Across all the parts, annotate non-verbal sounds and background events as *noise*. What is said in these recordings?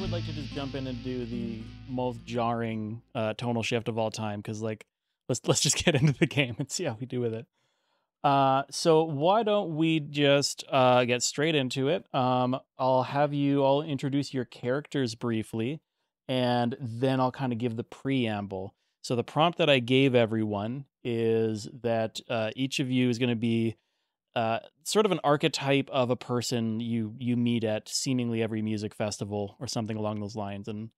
would like to just jump in and do the most jarring uh, tonal shift of all time because, like, let's let's just *laughs* get into the game and see how we do with it. Uh, so why don't we just uh, get straight into it? Um, I'll have you all introduce your characters briefly, and then I'll kind of give the preamble. So the prompt that I gave everyone is that uh, each of you is going to be uh, sort of an archetype of a person you you meet at seemingly every music festival or something along those lines, and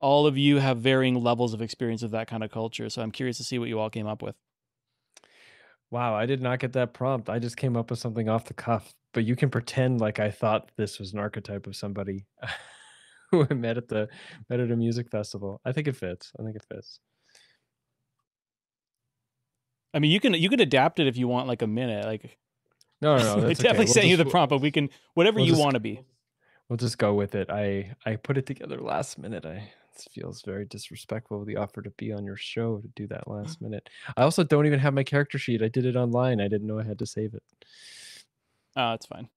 all of you have varying levels of experience with that kind of culture. So I'm curious to see what you all came up with. Wow, I did not get that prompt. I just came up with something off the cuff. But you can pretend like I thought this was an archetype of somebody *laughs* who I met at the met at a music festival. I think it fits. I think it fits. I mean, you can you can adapt it if you want, like a minute. Like, No, no, no. *laughs* I That's definitely okay. sent you the prompt, but we can whatever we'll you want to be. we'll just go with it. I I put it together last minute. I it feels very disrespectful of the offer to be on your show to do that last minute. I also don't even have my character sheet. I did it online. I didn't know I had to save it. Oh, it's fine.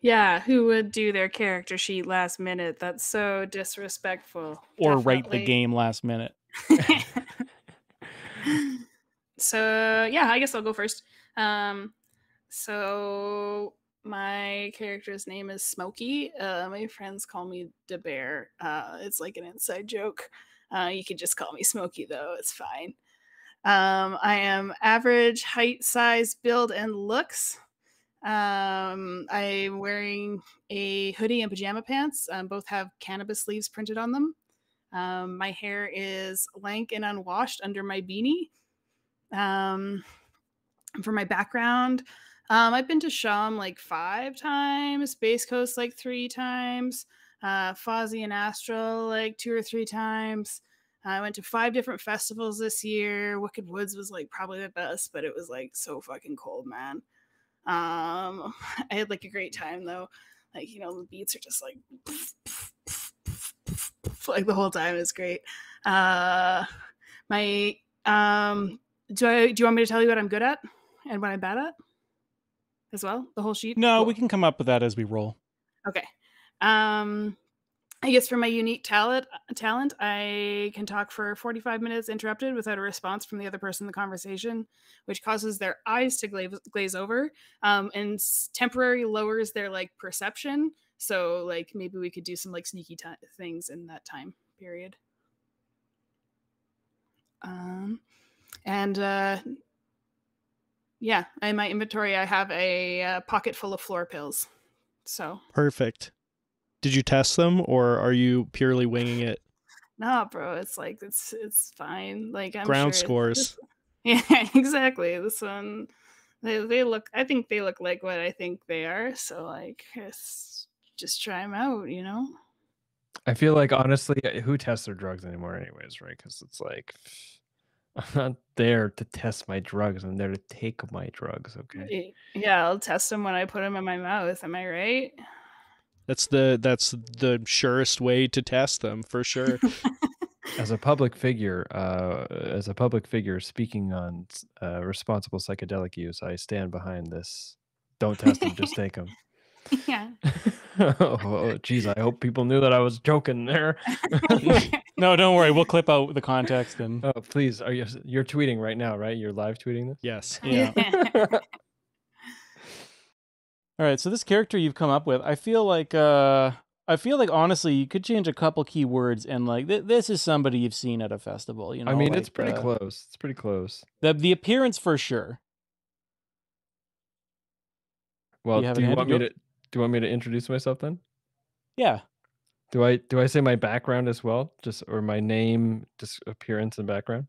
Yeah, who would do their character sheet last minute? That's so disrespectful. Or write the game last minute. *laughs* so yeah, I guess I'll go first. Um, so my character's name is Smokey. Uh, my friends call me De Bear. Uh, it's like an inside joke. Uh, you can just call me Smokey though. It's fine. Um, I am average height, size, build, and looks. Um, I'm wearing a hoodie and pajama pants. Um, both have cannabis leaves printed on them. Um, my hair is lank and unwashed under my beanie. Um, for my background, um, I've been to Sham like five times, Bass Coast like three times, uh, Fozzy and Astral like two or three times. I went to five different festivals this year. Wicked Woods was like probably the best, but it was like so fucking cold, man. Um, *laughs* I had like a great time though. Like you know, the beats are just like *laughs* like the whole time is great. Uh, my um, do I do you want me to tell you what I'm good at and what I'm bad at as well? The whole sheet. No, Cool. we can come up with that as we roll. Okay. Um I guess for my unique talent talent, I can talk for 45 minutes interrupted without a response from the other person in the conversation, which causes their eyes to glaze, glaze over um and temporarily lowers their like perception. So like maybe we could do some like sneaky things in that time period. Um and uh yeah, in my inventory I have a uh, pocket full of floor pills. So Perfect. Did you test them or are you purely winging it? *sighs* Nah, bro, it's like it's it's fine. Like I'm Ground sure scores. *laughs* yeah, *laughs* exactly. This one, they they look. I think they look like what I think they are. So like, it's, just try them out. You know. I feel like honestly, uh, who tests their drugs anymore, anyways, right? Because it's like I'm not there to test my drugs. I'm there to take my drugs. Okay. Yeah, I'll test them when I put them in my mouth. Am I right? That's the that's the surest way to test them for sure. As a public figure, uh, as a public figure speaking on uh, responsible psychedelic use, I stand behind this. Don't test them, just take them. *laughs* yeah. *laughs* oh, geez, I hope people knew that I was joking there. *laughs* *laughs* No, don't worry. We'll clip out the context and oh, please, are you? You're tweeting right now, right? You're live tweeting this. yes. *laughs* yeah. All right, so this character you've come up with, I feel like uh I feel like honestly you could change a couple keywords and like th- this is somebody you've seen at a festival, you know. I mean, it's pretty uh, close. It's pretty close. The the appearance for sure. Well, you do you want me to? Do you want me to introduce myself then? Yeah. Do I do I say my background as well, just or my name, just appearance and background?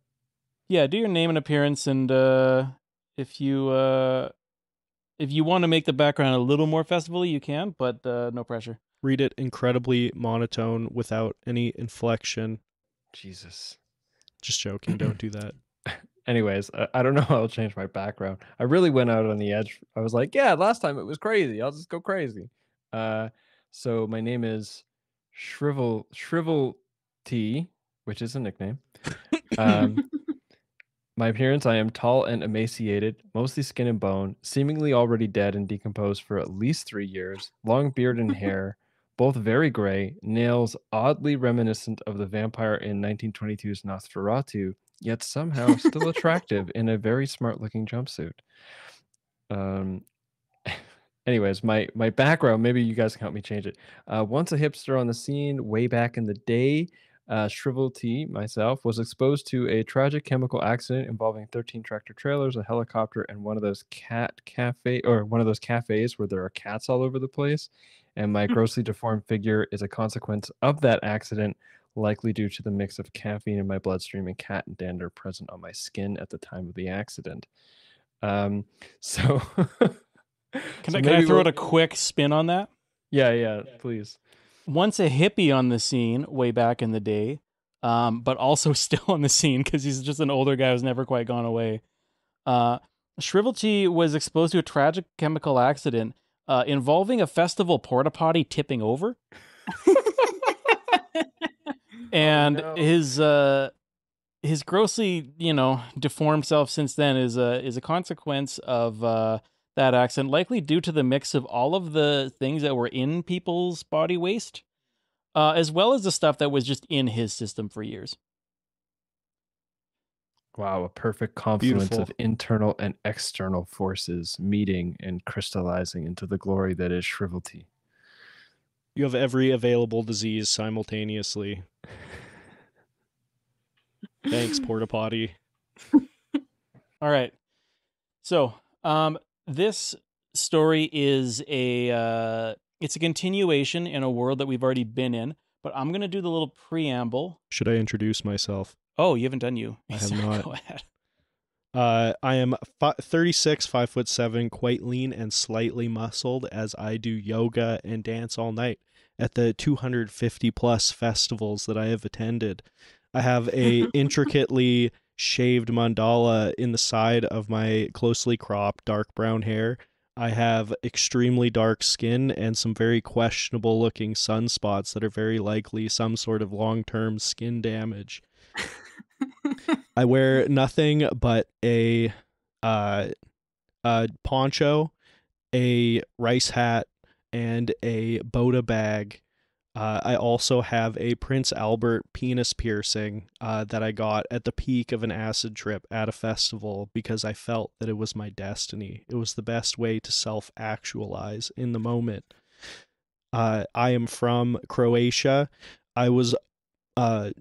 Yeah, do your name and appearance and uh if you uh if you want to make the background a little more festival you can, but uh no pressure. Read it incredibly monotone without any inflection. Jesus. Just joking. Don't do that. Anyways, I, I don't *laughs* know how I'll change my background. I really went out on the edge. I was like, yeah, last time it was crazy. I'll just go crazy. Uh, so my name is Shrivel Shrivel T, which is a nickname. Um, *laughs* my appearance: I am tall and emaciated, mostly skin and bone, seemingly already dead and decomposed for at least three years. Long beard and *laughs* hair, both very gray, nails oddly reminiscent of the vampire in 1922's Nosferatu, yet somehow *laughs* still attractive in a very smart-looking jumpsuit. Um, *laughs* anyways, my my background, maybe you guys can help me change it. Uh, once a hipster on the scene, way back in the day, uh, Shrivel T, myself, was exposed to a tragic chemical accident involving 13 tractor trailers, a helicopter, and one of those cat cafe or one of those cafes where there are cats all over the place. And my *laughs* grossly deformed figure is a consequence of that accident, likely due to the mix of caffeine in my bloodstream and cat and dander present on my skin at the time of the accident. Um, *laughs* so, Can, so I, can I throw we'll- out a quick spin on that? Yeah, yeah, please. Once a hippie on the scene way back in the day, um, but also *laughs* still on the scene because he's just an older guy who's never quite gone away. Uh, Shrivel T was exposed to a tragic chemical accident uh, involving a festival porta potty tipping over. *laughs* and no. his uh his grossly you know deformed self since then is a is a consequence of uh that accident likely due to the mix of all of the things that were in people's body waste uh as well as the stuff that was just in his system for years Wow, a perfect confluence Beautiful. of internal and external forces meeting and crystallizing into the glory that is Shrivel T. You have every available disease simultaneously. Thanks, *laughs* Porta Potty. all right so um this story is a uh it's a continuation in a world that we've already been in but i'm gonna do the little preamble Should I introduce myself? oh you haven't done you I *laughs* have not. Uh, I am fi- 36, 5 foot 7, quite lean and slightly muscled as I do yoga and dance all night at the 250 plus festivals that I have attended. I have a *laughs* intricately shaved mandala in the side of my closely cropped dark brown hair. I have extremely dark skin and some very questionable looking sunspots that are very likely some sort of long term skin damage. *laughs* *laughs* I wear nothing but a uh, a poncho, a rice hat, and a bota bag. Uh, I also have a Prince Albert penis piercing uh, that I got at the peak of an acid trip at a festival because I felt that it was my destiny. It was the best way to self actualize in the moment. Uh, I am from Croatia. I was uh,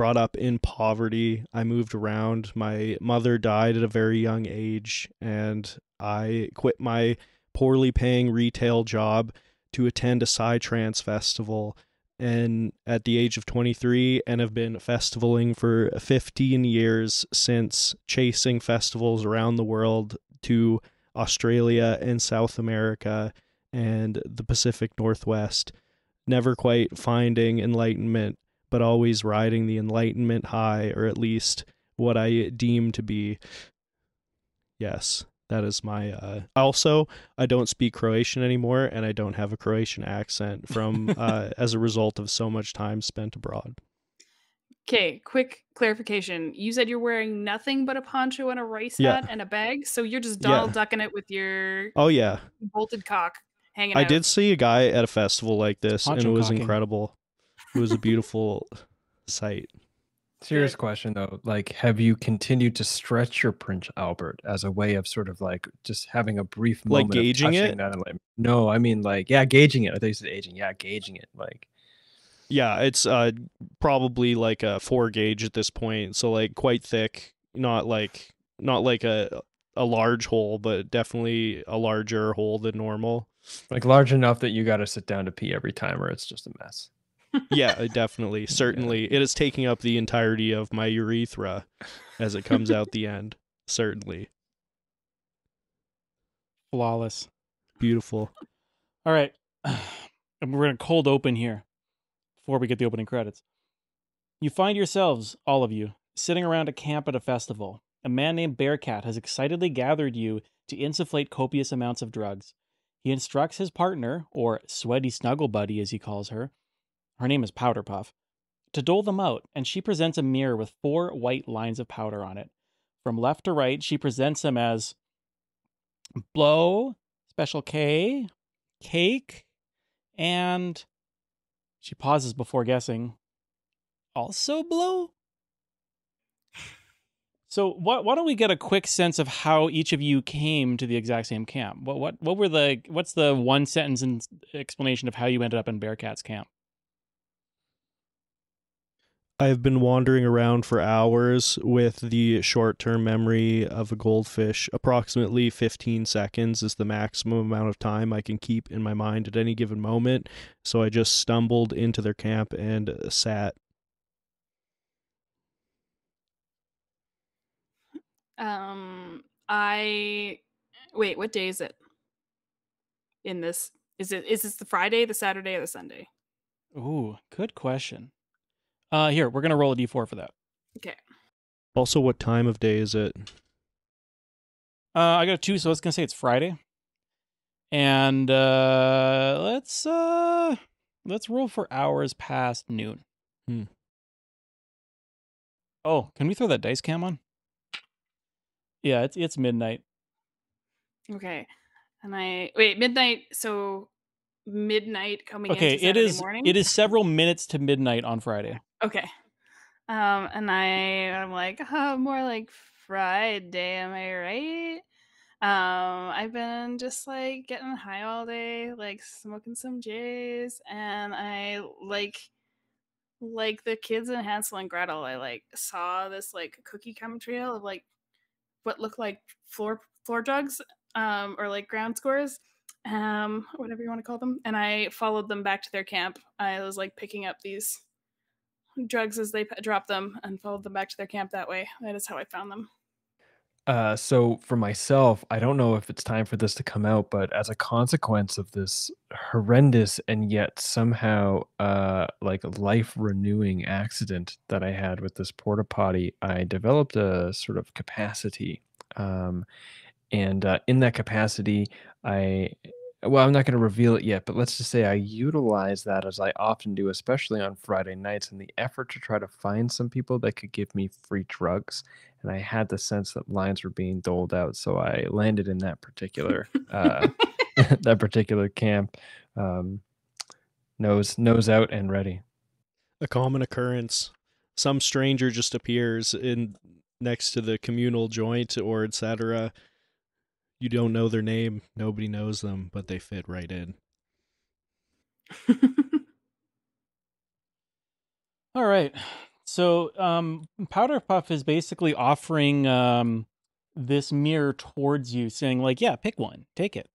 brought up in poverty. I moved around. My mother died at a very young age, and I quit my poorly paying retail job to attend a Psytrance festival. And at the age of 23, and have been festivaling for 15 years since chasing festivals around the world to Australia and South America and the Pacific Northwest, never quite finding enlightenment but always riding the enlightenment high, or at least what I deem to be. Yes, that is my. Uh... Also, I don't speak Croatian anymore, and I don't have a Croatian accent from *laughs* uh, as a result of so much time spent abroad. Okay, quick clarification. You said you're wearing nothing but a poncho and a rice Yeah. hat and a bag, so you're just Yeah. Donald ducking it with your Oh yeah, bolted cock hanging I out. did see a guy at a festival like this, and it was cocking. incredible. It was a beautiful sight. Serious question though, like have you continued to stretch your Prince Albert as a way of sort of like just having a brief moment of gauging it? that enlightenment? No, I mean like yeah, gauging it. I thought you said aging. Yeah, gauging it. Like Yeah, it's uh probably like a four gauge at this point, so like quite thick, not like not like a a large hole, but definitely a larger hole than normal. like large enough that you got to sit down to pee every time, or it's just a mess. Yeah, uh, definitely, *laughs* certainly, it is taking up the entirety of my urethra as it comes out the end. Certainly, *laughs* flawless beautiful. *laughs* All right. *sighs* And we're going to cold open here before we get the opening credits. You find yourselves, all of you, sitting around a camp at a festival. A man named Bearcat has excitedly gathered you to insufflate copious amounts of drugs. He instructs his partner, or Sweaty Snuggle Buddy as he calls her, her name is Powder Puff, to dole them out, and she presents a mirror with four white lines of powder on it. From left to right, she presents them as blow, special K, cake, and She pauses before guessing. Also blow? So why, why don't we get a quick sense of how each of you came to the exact same camp? What what what were the what's the one sentence explanation of how you ended up in Bearcat's camp? I have been wandering around for hours with the short term memory of a goldfish. Approximately 15 seconds is the maximum amount of time I can keep in my mind at any given moment. So I just stumbled into their camp and sat. Um, I wait. What day is it? In this, is it is this the Friday, the Saturday, or the Sunday? Ooh, good question. Uh, here we're gonna roll a d4 for that. Okay. Also, what time of day is it? Uh, I got a two, so I was gonna say it's Friday. And uh, let's uh, let's roll for hours past noon. Hmm. Oh, can we throw that dice cam on? Yeah, it's it's midnight. Okay. And I wait midnight. So midnight coming. Okay, into it Saturday is Morning? it is several minutes to midnight on Friday. Okay. Um, and I I'm like, oh, more like Friday, am I right? Um, I've been just like getting high all day, like smoking some J's, and I like like the kids in Hansel and Gretel, I like saw this like cookie crumb trail of like what looked like floor floor drugs, um, or like ground scores, um, whatever you want to call them, and I followed them back to their camp. I was like picking up these drugs as they dropped them and followed them back to their camp that way. That is how I found them. Uh, so for myself, I don't know if it's time for this to come out, but as a consequence of this horrendous and yet somehow uh like life renewing accident that I had with this porta potty, I developed a sort of capacity. Um, and uh, in that capacity, I well, I'm not going to reveal it yet, but let's just say I utilize that as I often do, especially on Friday nights, in the effort to try to find some people that could give me free drugs. And I had the sense that lines were being doled out, so I landed in that particular uh, *laughs* *laughs* that particular camp, um, nose nose out and ready. A common occurrence. Some stranger just appears in next to the communal joint or etc. You don't know their name, nobody knows them, but they fit right in. *laughs* All right. So, um, Powder Puff is basically offering um, this mirror towards you, saying, like, yeah, pick one, take it.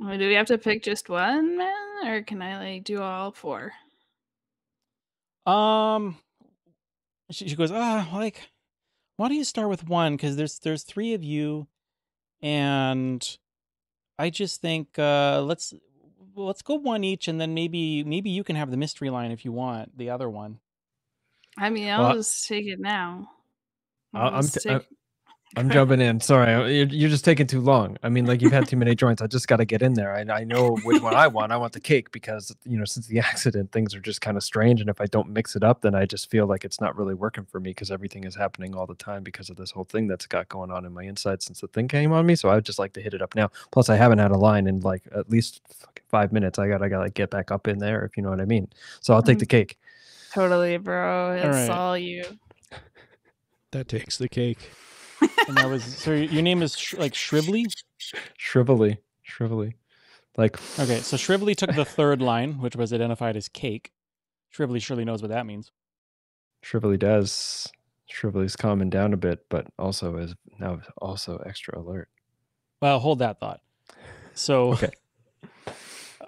Well, do we have to pick just one man, or can I like do all four? Um, she, she goes, ah, like, why don't you start with one? Because there's there's three of you, and I just think uh, let's let's go one each, and then maybe maybe you can have the mystery line if you want the other one. I mean, I'll Well, just take it now. I- I'll I'm just take- I'm jumping in. Sorry, you're, you're just taking too long. I mean, like you've had too many *laughs* joints. I just got to get in there. I, I know which one I want. I want the cake because you know since the *laughs* accident, things are just kind of strange. And if I don't mix it up, then I just feel like it's not really working for me because everything is happening all the time because of this whole thing that's got going on in my inside since the thing came on me. So I'd just like to hit it up now. Plus, I haven't had a line in like at least five minutes. I got I got to like get back up in there if you know what I mean. So I'll take Mm. the cake. totally, bro. It's right. all you. *laughs* That takes the cake. And that was so. Your name is Sh- like Shrively. Shrivelly, shrivelly, like Okay, so Shrively took the third line, which was identified as cake. Shrively surely knows what that means. Shrivelly does. Shrivelly's calming down a bit, but also is now also extra alert. Well, hold that thought. So, *laughs* Okay.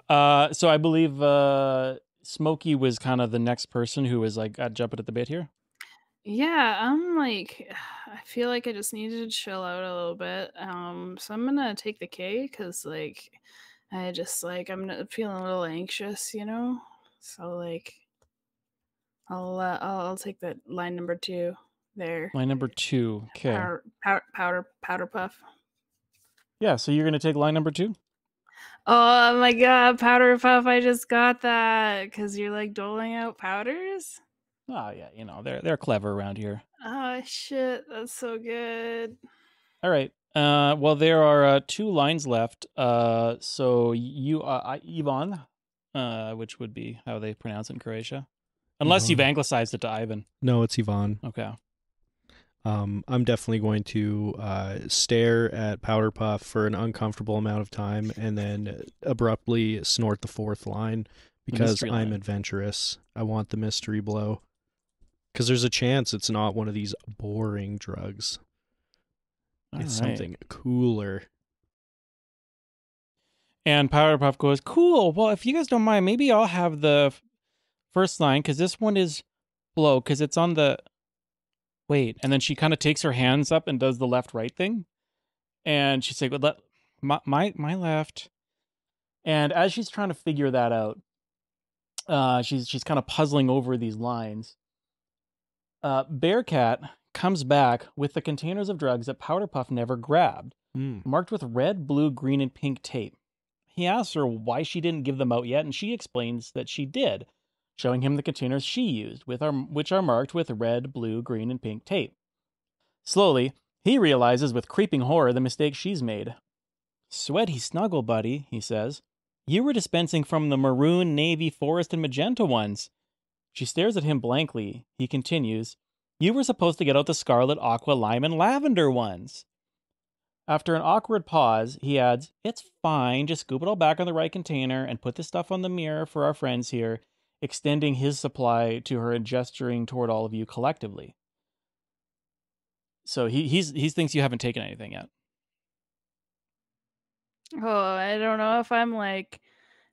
uh, so I believe uh, Smokey was kind of the next person who was like got jumping at the bit here. Yeah, I'm like, *sighs* I feel like I just needed to chill out a little bit. Um, so I'm gonna take the K because like, I just like I'm feeling a little anxious, you know. So like, I'll uh, I'll, I'll take that line number two there. Line number two. Okay. Powder, powder, powder, powder puff. Yeah. So you're gonna take line number two. Oh my god, powder puff! I just got that because you're like doling out powders. Oh yeah, you know they're they're clever around here. Oh shit, that's so good. All right. Uh, well, there are uh, two lines left. Uh, so you, uh, I- Yvonne, uh, which would be how they pronounce it in Croatia, unless you've anglicized it to Ivan. No, it's Ivan. Okay. Um, I'm definitely going to uh, stare at Powder Puff for an uncomfortable amount of time and then abruptly snort the fourth line because mystery I'm line. adventurous. I want the mystery blow. Because there's a chance it's not one of these boring drugs. All it's right. something cooler. And Powder Puff goes, "Cool. Well, if you guys don't mind, maybe I'll have the first line because this one is blow because it's on the wait." And then she kind of takes her hands up and does the left right thing, and she's like, well, let, "My my my left." And as she's trying to figure that out, uh, she's she's kind of puzzling over these lines. Uh, Bearcat comes back with the containers of drugs that Powderpuff never grabbed Hmm. marked with red, blue, green, and pink tape. He asks her why she didn't give them out yet, and she explains that she did, showing him the containers she used, with our, which are marked with red, blue, green, and pink tape. Slowly, he realizes with creeping horror the mistake she's made. Sweaty snuggle, buddy, he says. You were dispensing from the maroon, navy, forest, and magenta ones. She stares at him blankly. He continues, You were supposed to get out the scarlet, aqua, lime, and lavender ones. After an awkward pause, he adds, It's fine, just scoop it all back on the right container and put this stuff on the mirror for our friends here, extending his supply to her and gesturing toward all of you collectively. So he he's he thinks you haven't taken anything yet. Oh, I don't know if I'm like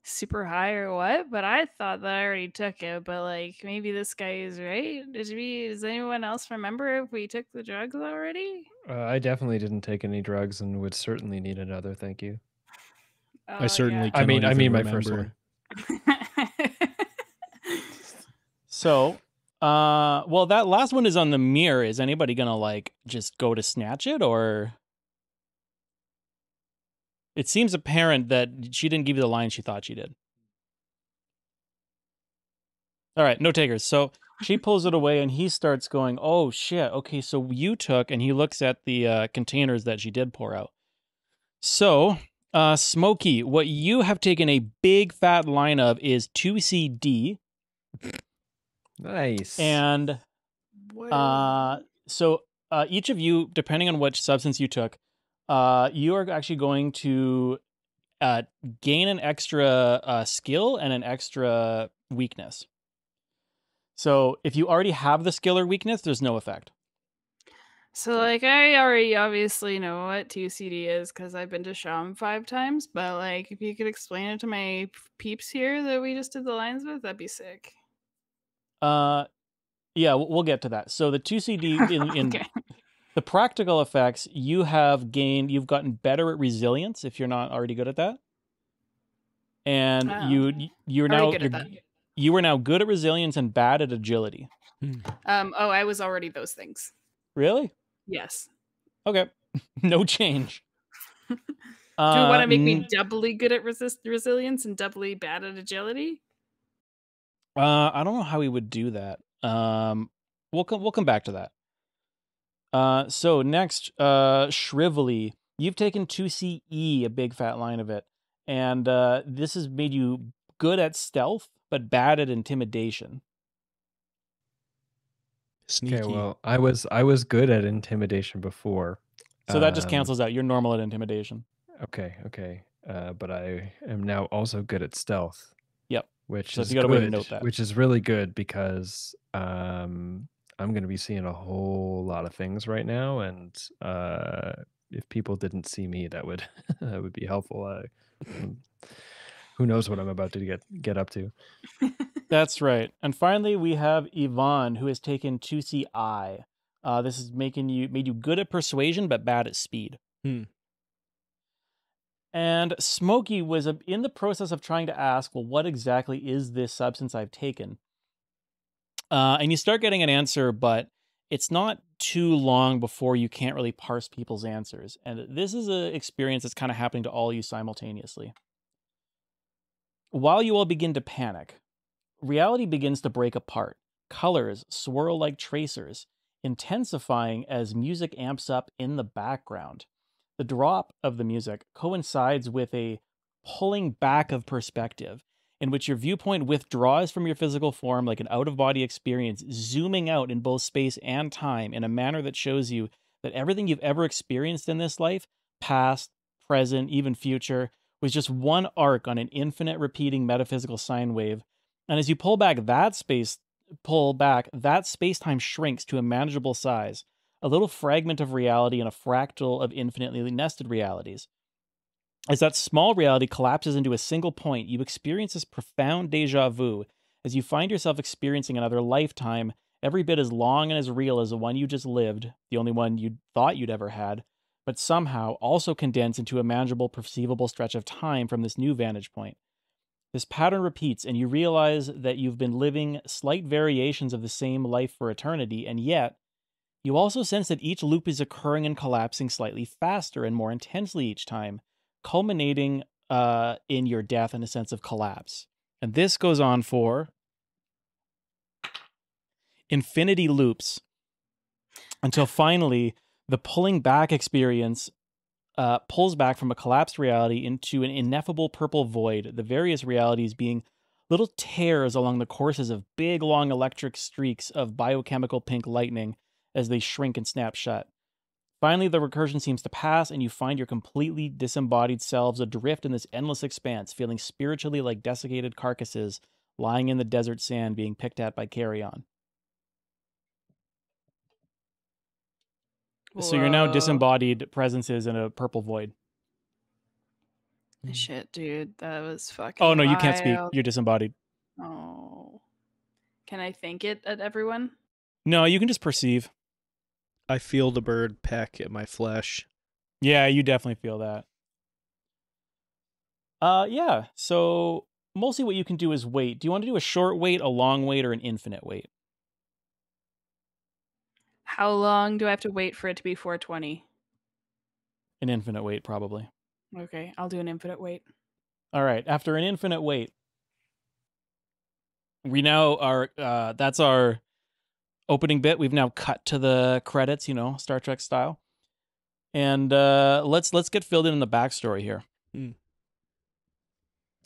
super high or what, but I thought that I already took it. But like maybe this guy is right. Did we? Does anyone else remember if we took the drugs already? Uh, I definitely didn't take any drugs and would certainly need another. Thank you. Oh, certainly I mean, I mean my first one. So uh well that last one is on the mirror. Is anybody gonna like just go to snatch it or it seems apparent that she didn't give you the line she thought she did. All right, no takers. So she *laughs* pulls it away and he starts going, "Oh shit. Okay, so you took." And he looks at the uh, containers that she did pour out. So, uh, Smokey, what you have taken a big fat line of is two CD, Nice. and uh, so uh, each of you, depending on which substance you took, uh, you are actually going to uh, gain an extra uh, skill and an extra weakness. So if you already have the skill or weakness, there's no effect. So, like, I already obviously know what 2CD is because I've been to Sham five times, but, like, if you could explain it to my peeps here that we just did the lines with, that'd be sick. Uh, yeah, we'll we'll get to that. So the two CD in, *laughs* in okay. The practical effects, you have gained, you've gotten better at resilience if you're not already good at that, and Oh, you you're now you're, you are now good at resilience and bad at agility. Um, oh, I was already those things. Really? Yes. Okay, *laughs* no change. *laughs* Do you want to make me doubly good at resist- resilience and doubly bad at agility? Uh, I don't know how we would do that. Um, we'll come we'll come back to that. Uh, so next, uh, Shrively, you've taken two CE, a big fat line of it, and uh, this has made you good at stealth but bad at intimidation. Sneaky. okay, well, I was I was good at intimidation before. So that just Um, cancels out. You're normal at intimidation. Okay, okay. Uh, but I am now also good at stealth. Yep. Which So is you got a way to note that. which is really good because um, I'm going to be seeing a whole lot of things right now, and uh, if people didn't see me, that would *laughs* that would be helpful. Uh, who knows what I'm about to get get up to? *laughs* That's right. And finally, we have Yvonne, who has taken 2CI. Uh, this is making you made you good at persuasion but bad at speed. Hmm. And Smokey was in the process of trying to ask, well, what exactly is this substance I've taken? Uh, and you start getting an answer, but it's not too long before you can't really parse people's answers. And this is an experience that's kind of happening to all of you simultaneously. While you all begin to panic, reality begins to break apart. Colors swirl like tracers, intensifying as music amps up in the background. The drop of the music coincides with a pulling back of perspective, in which your viewpoint withdraws from your physical form like an out of body experience, zooming out in both space and time in a manner that shows you that everything you've ever experienced in this life, past, present, even future, was just one arc on an infinite repeating metaphysical sine wave. And as you pull back that space, pull back, that space time shrinks to a manageable size, a little fragment of reality in a fractal of infinitely nested realities. As that small reality collapses into a single point, you experience this profound deja vu as you find yourself experiencing another lifetime. Every bit as long and as real as the one you just lived, the only one you thought you'd ever had, but somehow also condensed into a manageable, perceivable stretch of time from this new vantage point. This pattern repeats, and you realize that you've been living slight variations of the same life for eternity, and yet you also sense that each loop is occurring and collapsing slightly faster and more intensely each time culminating uh, in your death and a sense of collapse. And this goes on for infinity loops until finally the pulling back experience uh, pulls back from a collapsed reality into an ineffable purple void, the various realities being little tears along the courses of big, long electric streaks of biochemical pink lightning as they shrink and snap shut. Finally, the recursion seems to pass, and you find your completely disembodied selves adrift in this endless expanse, feeling spiritually like desiccated carcasses lying in the desert sand being picked at by carrion. So you're now disembodied presences in a purple void. Mm-hmm. Shit, dude, that was oh, fucking. Oh no, you can't speak. You're disembodied. Oh, can I think it at everyone? No, you can just perceive. I feel the bird peck at my flesh. Yeah, you definitely feel that. Uh yeah. So mostly what you can do is wait. Do you want to do a short wait, a long wait, or an infinite wait? How long do I have to wait for it to be 420? An infinite wait, probably. Okay, I'll do an infinite wait. All right. After an infinite wait, we now are. Uh, that's our opening bit. We've now cut to the credits. You know, Star Trek style. And uh, let's let's get filled in in the backstory here. Hmm.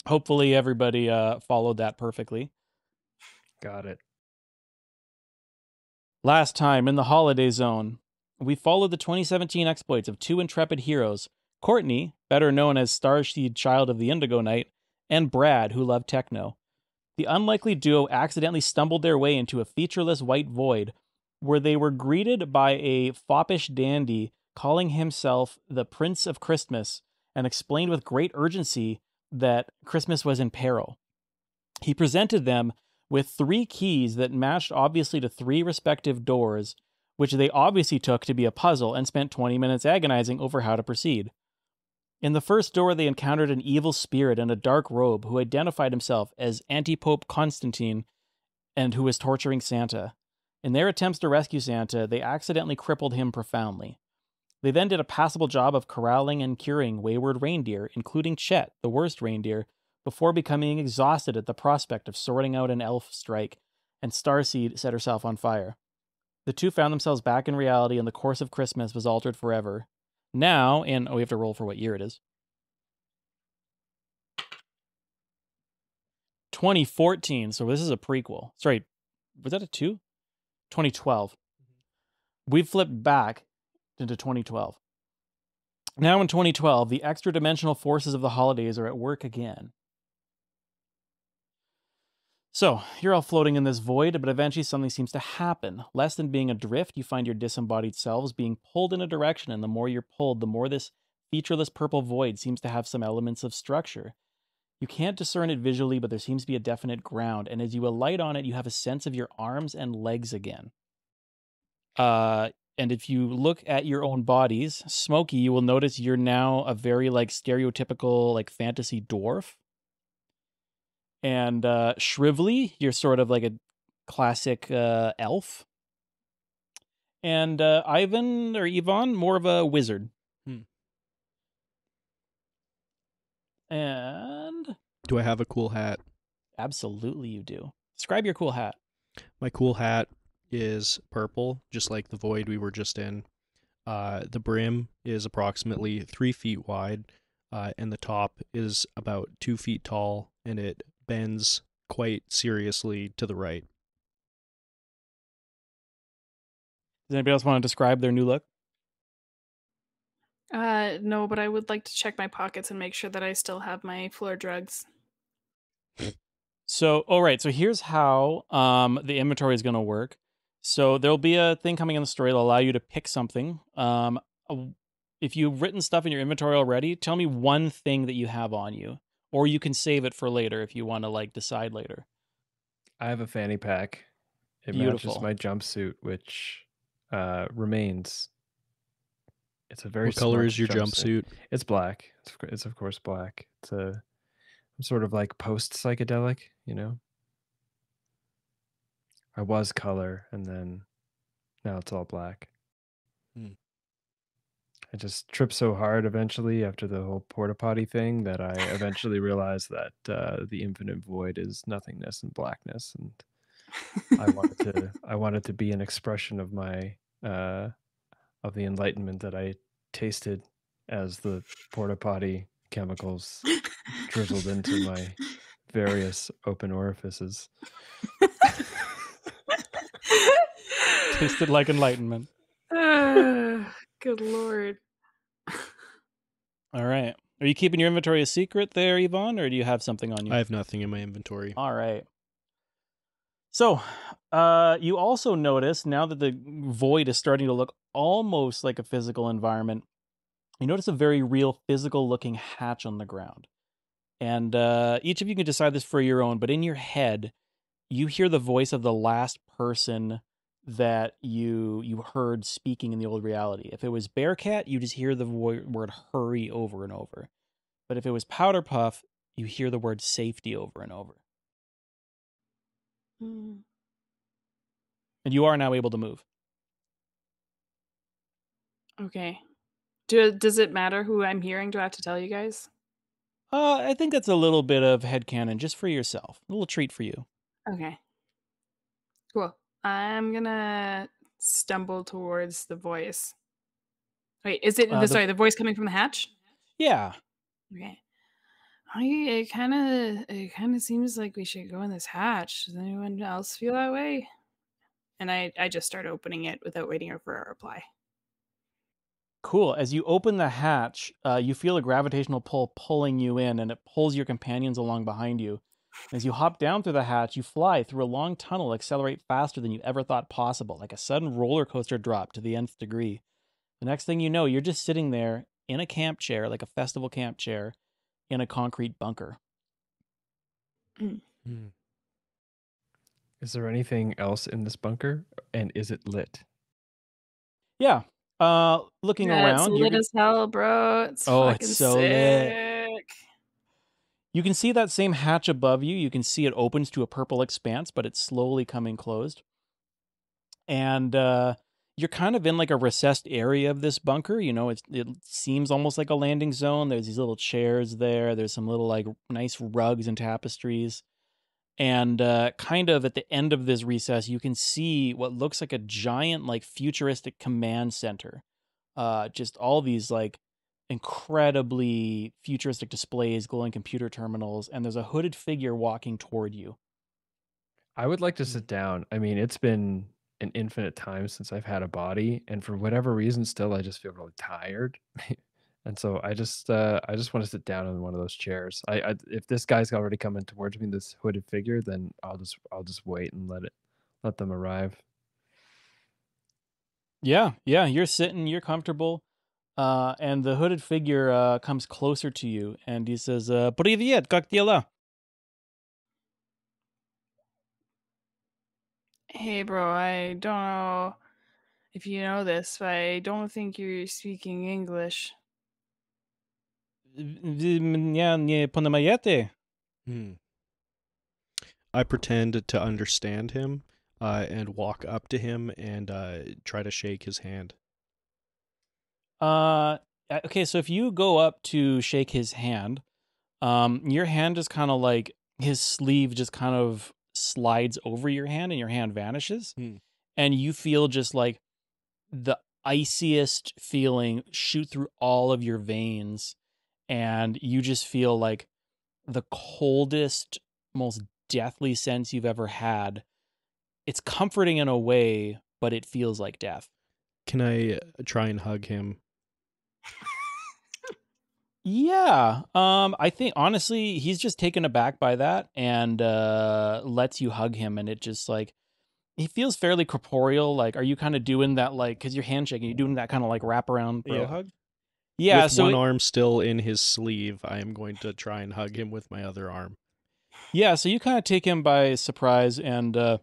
Hopefully, everybody uh, followed that perfectly. Got it. Last time in the holiday zone, we followed the 2017 exploits of two intrepid heroes Courtney, better known as Starseed Child of the Indigo Knight, and Brad, who loved techno. The unlikely duo accidentally stumbled their way into a featureless white void where they were greeted by a foppish dandy calling himself the Prince of Christmas and explained with great urgency that Christmas was in peril. He presented them with three keys that matched obviously to three respective doors, which they obviously took to be a puzzle and spent 20 minutes agonizing over how to proceed. In the first door, they encountered an evil spirit in a dark robe who identified himself as Antipope Constantine and who was torturing Santa. In their attempts to rescue Santa, they accidentally crippled him profoundly. They then did a passable job of corralling and curing wayward reindeer, including Chet, the worst reindeer, before becoming exhausted at the prospect of sorting out an elf strike, and Starseed set herself on fire. The two found themselves back in reality, and the course of Christmas was altered forever. Now, and oh, we have to roll for what year it is. 2014. So this is a prequel. Sorry, was that a two? 2012. Mm-hmm. We've flipped back into 2012. Now in 2012, the extra dimensional forces of the holidays are at work again. So, you're all floating in this void, but eventually something seems to happen. Less than being adrift, you find your disembodied selves being pulled in a direction, and the more you're pulled, the more this featureless purple void seems to have some elements of structure. You can't discern it visually, but there seems to be a definite ground, and as you alight on it, you have a sense of your arms and legs again. Uh, and if you look at your own bodies, Smokey, you will notice you're now a very like stereotypical like fantasy dwarf and uh Shrively, you're sort of like a classic uh elf. And uh Ivan or Yvonne, more of a wizard. Hmm. And Do I have a cool hat? absolutely you do. Describe your cool hat. My cool hat is purple, just like the void we were just in. Uh, the brim is approximately three feet wide, uh, and the top is about two feet tall, and it bends quite seriously to the right. Does anybody else want to describe their new look? Uh, no, but I would like to check my pockets and make sure that I still have my floor drugs. So, all right. So here's how um, the inventory is going to work. So there'll be a thing coming in the story that'll allow you to pick something. Um, if you've written stuff in your inventory already, tell me one thing that you have on you, or you can save it for later if you want to like decide later. I have a fanny pack. It Beautiful. matches my jumpsuit, which uh, remains. It's a very. what color is your jumpsuit? It's black. It's, of it's of course black. It's a sort of like post psychedelic, you know. I was color, and then now it's all black. I just tripped so hard eventually after the whole porta potty thing that I eventually realized that uh, the infinite void is nothingness and blackness, and I wanted to *laughs* I wanted to be an expression of my uh of the enlightenment that I tasted as the porta potty chemicals drizzled into my various open orifices. *laughs* *laughs* Tasted like enlightenment. *sighs* good lord. All right. Are you keeping your inventory a secret there, Yvonne, or do you have something on you? I have nothing in my inventory. All right. So, uh, you also notice now that the void is starting to look almost like a physical environment, you notice a very real physical looking hatch on the ground. And uh, each of you can decide this for your own, but in your head, you hear the voice of the last person that you you heard speaking in the old reality. If it was Bearcat, you just hear the vo- word hurry over and over. But if it was Powder Puff, you hear the word safety over and over. Hmm. And you are now able to move. Okay. Do does it matter who I'm hearing? Do I have to tell you guys? Uh, I think that's a little bit of headcanon just for yourself. A little treat for you. Okay. Cool. I'm gonna stumble towards the voice. Wait, is it Uh, the, sorry, the voice coming from the hatch? Yeah. Okay. I it kind of it kind of seems like we should go in this hatch. Does anyone else feel that way? And I I just start opening it without waiting for a reply. Cool. As you open the hatch, uh, you feel a gravitational pull pulling you in, and it pulls your companions along behind you. As you hop down through the hatch, you fly through a long tunnel, accelerate faster than you ever thought possible, like a sudden roller coaster drop to the nth degree. The next thing you know, you're just sitting there in a camp chair, like a festival camp chair, in a concrete bunker. Hmm. Is there anything else in this bunker? And is it lit? Yeah. Uh, looking Yeah, around, it's you're lit as hell, bro. It's Oh, it's fucking so lit. You can see that same hatch above you. You can see it opens to a purple expanse, but it's slowly coming closed. And uh, you're kind of in like a recessed area of this bunker. You know, it's, it seems almost like a landing zone. There's these little chairs there. There's some little like nice rugs and tapestries. And uh, kind of at the end of this recess, you can see what looks like a giant, like futuristic command center. Uh, just all these like incredibly futuristic displays, glowing computer terminals, and there's a hooded figure walking toward you. I would like to Mm. sit down. I mean, it's been an infinite time since I've had a body, and for whatever reason, still I just feel really tired. *laughs* and so I just uh I just want to sit down in one of those chairs. I, I if this guy's already coming towards me, this hooded figure, then I'll just I'll just wait and let it let them arrive. Yeah, yeah, you're sitting, you're comfortable, uh, and the hooded figure uh, comes closer to you, and he says, uh, "Привет, как дела?" Hey, bro, I don't know if you know this, but I don't think you're speaking English. Вы меня не понимаете? Hmm. I pretend to understand him uh, and walk up to him and uh, try to shake his hand. Uh, okay, so if you go up to shake his hand, um, your hand just kind of like his sleeve just kind of slides over your hand, and your hand vanishes, Hmm. and you feel just like the iciest feeling shoot through all of your veins, and you just feel like the coldest most deathly sense you've ever had. It's comforting in a way, but it feels like death. Can I uh, try and hug him? Yeah. Um I think honestly he's just taken aback by that and uh lets you hug him and it just like he feels fairly corporeal like are you kind of doing that like cuz you're handshaking you're doing that kind of like wraparound bro Yeah. hug? Yeah, with so one it- arm still in his sleeve, I am going to try and hug him with my other arm. Yeah, so you kind of take him by surprise and uh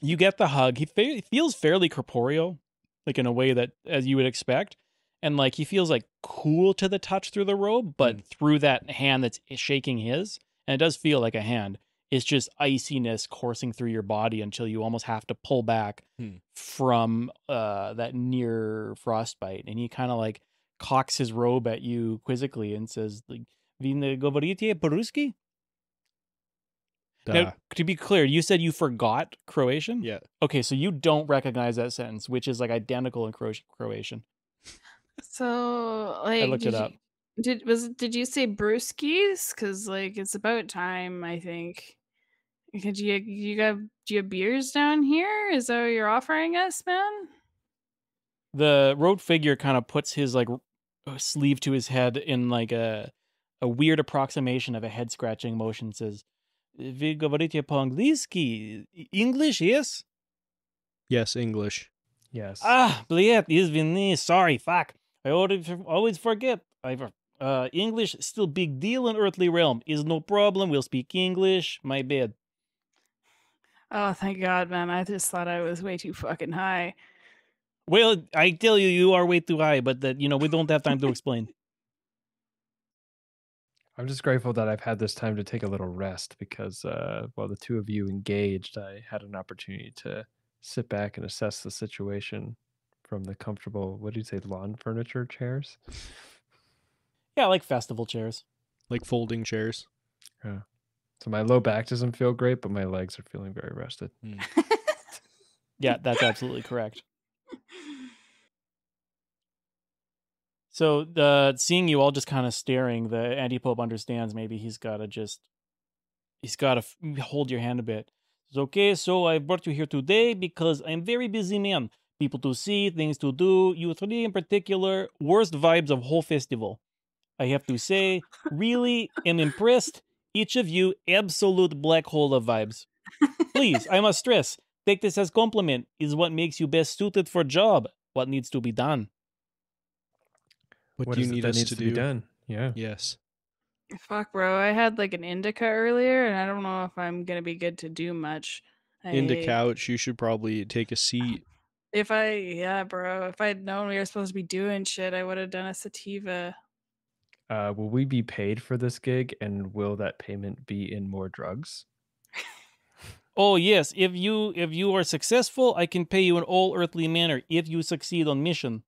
you get the hug. He fe- feels fairly corporeal like in a way that as you would expect. And like he feels like cool to the touch through the robe, but Mm. through that hand that's shaking his, and it does feel like a hand. It's just iciness coursing through your body until you almost have to pull back Hmm. from uh that near frostbite. And he kind of like cocks his robe at you quizzically and says like Vine govorite po-ruski? Now, to be clear, you said you forgot Croatian? yeah. Okay, so you don't recognize that sentence, which is like identical in Croatian. So like looked it did you- up. Did was did you say brewskis? Because like it's about time. I think. Could you you got do you have beers down here? Is that what you're offering us, man? The road figure kind of puts his like r- sleeve to his head in like a a weird approximation of a head scratching motion. Says, "Vi говорите по-английски? English, yes? Yes, English. Yes. Ah, блядь, извини, sorry, fuck. I always always forget. I uh English still big deal in Earthly Realm. Is no problem. We'll speak English. My bad. Oh, thank God, man! I just thought I was way too fucking high. Well, I tell you, you are way too high, but that you know we don't have time to explain. *laughs* I'm just grateful that I've had this time to take a little rest because uh, while the two of you engaged, I had an opportunity to sit back and assess the situation from the comfortable, what do you say, lawn furniture chairs? Yeah, like festival chairs. Like folding chairs. Yeah. So my low back doesn't feel great, but my legs are feeling very rested. Hmm. *laughs* Yeah, that's absolutely correct. So the seeing you all just kind of staring, the anti pope understands. Maybe he's got to just he's got to f- hold your hand a bit. It's okay. So I brought you here today because I'm very busy man. People to see, things to do. You three in particular, worst vibes of whole festival. I have to say, really am impressed. Each of you, absolute black hole of vibes. Please, I must stress, take this as compliment. Is what makes you best suited for job. What needs to be done. What, What do you is it need us needs to to do? be done? Yeah. Yes. Fuck, bro! I had like an indica earlier, and I don't know if I'm gonna be good to do much. In the couch, you should probably take a seat. If I, yeah, bro. If I'd known we were supposed to be doing shit, I would have done a sativa. Uh, will we be paid for this gig and will that payment be in more drugs? Oh yes, if you if you are successful, I can pay you in all earthly manner if you succeed on mission.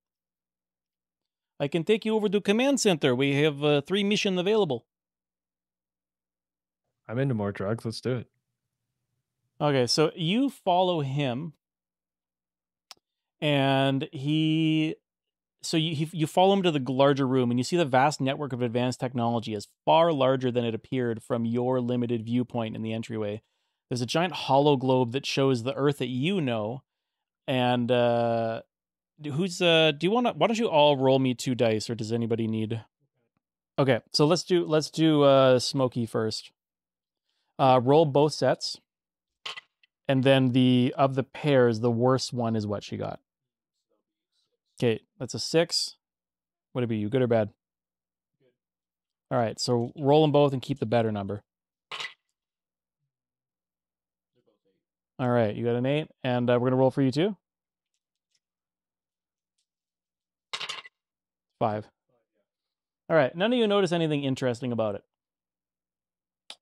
I can take you over to command center. We have uh, three mission available. I'm into more drugs. Let's do it. Okay, so you follow him, and he, so you you follow him to the larger room, and you see the vast network of advanced technology is far larger than it appeared from your limited viewpoint in the entryway. There's a giant hollow globe that shows the Earth that you know, and uh, who's uh? Do you want to? Why don't you all roll me two dice, or does anybody need? Okay, so let's do let's do uh Smokey first. Uh, roll both sets and then the of the pairs, the worst one is what she got. Okay, that's a six. Would it be you, good or bad? All right, so roll them both and keep the better number. All right, you got an eight, and uh, we're gonna roll for you too. Five. All right, none of you notice anything interesting about it.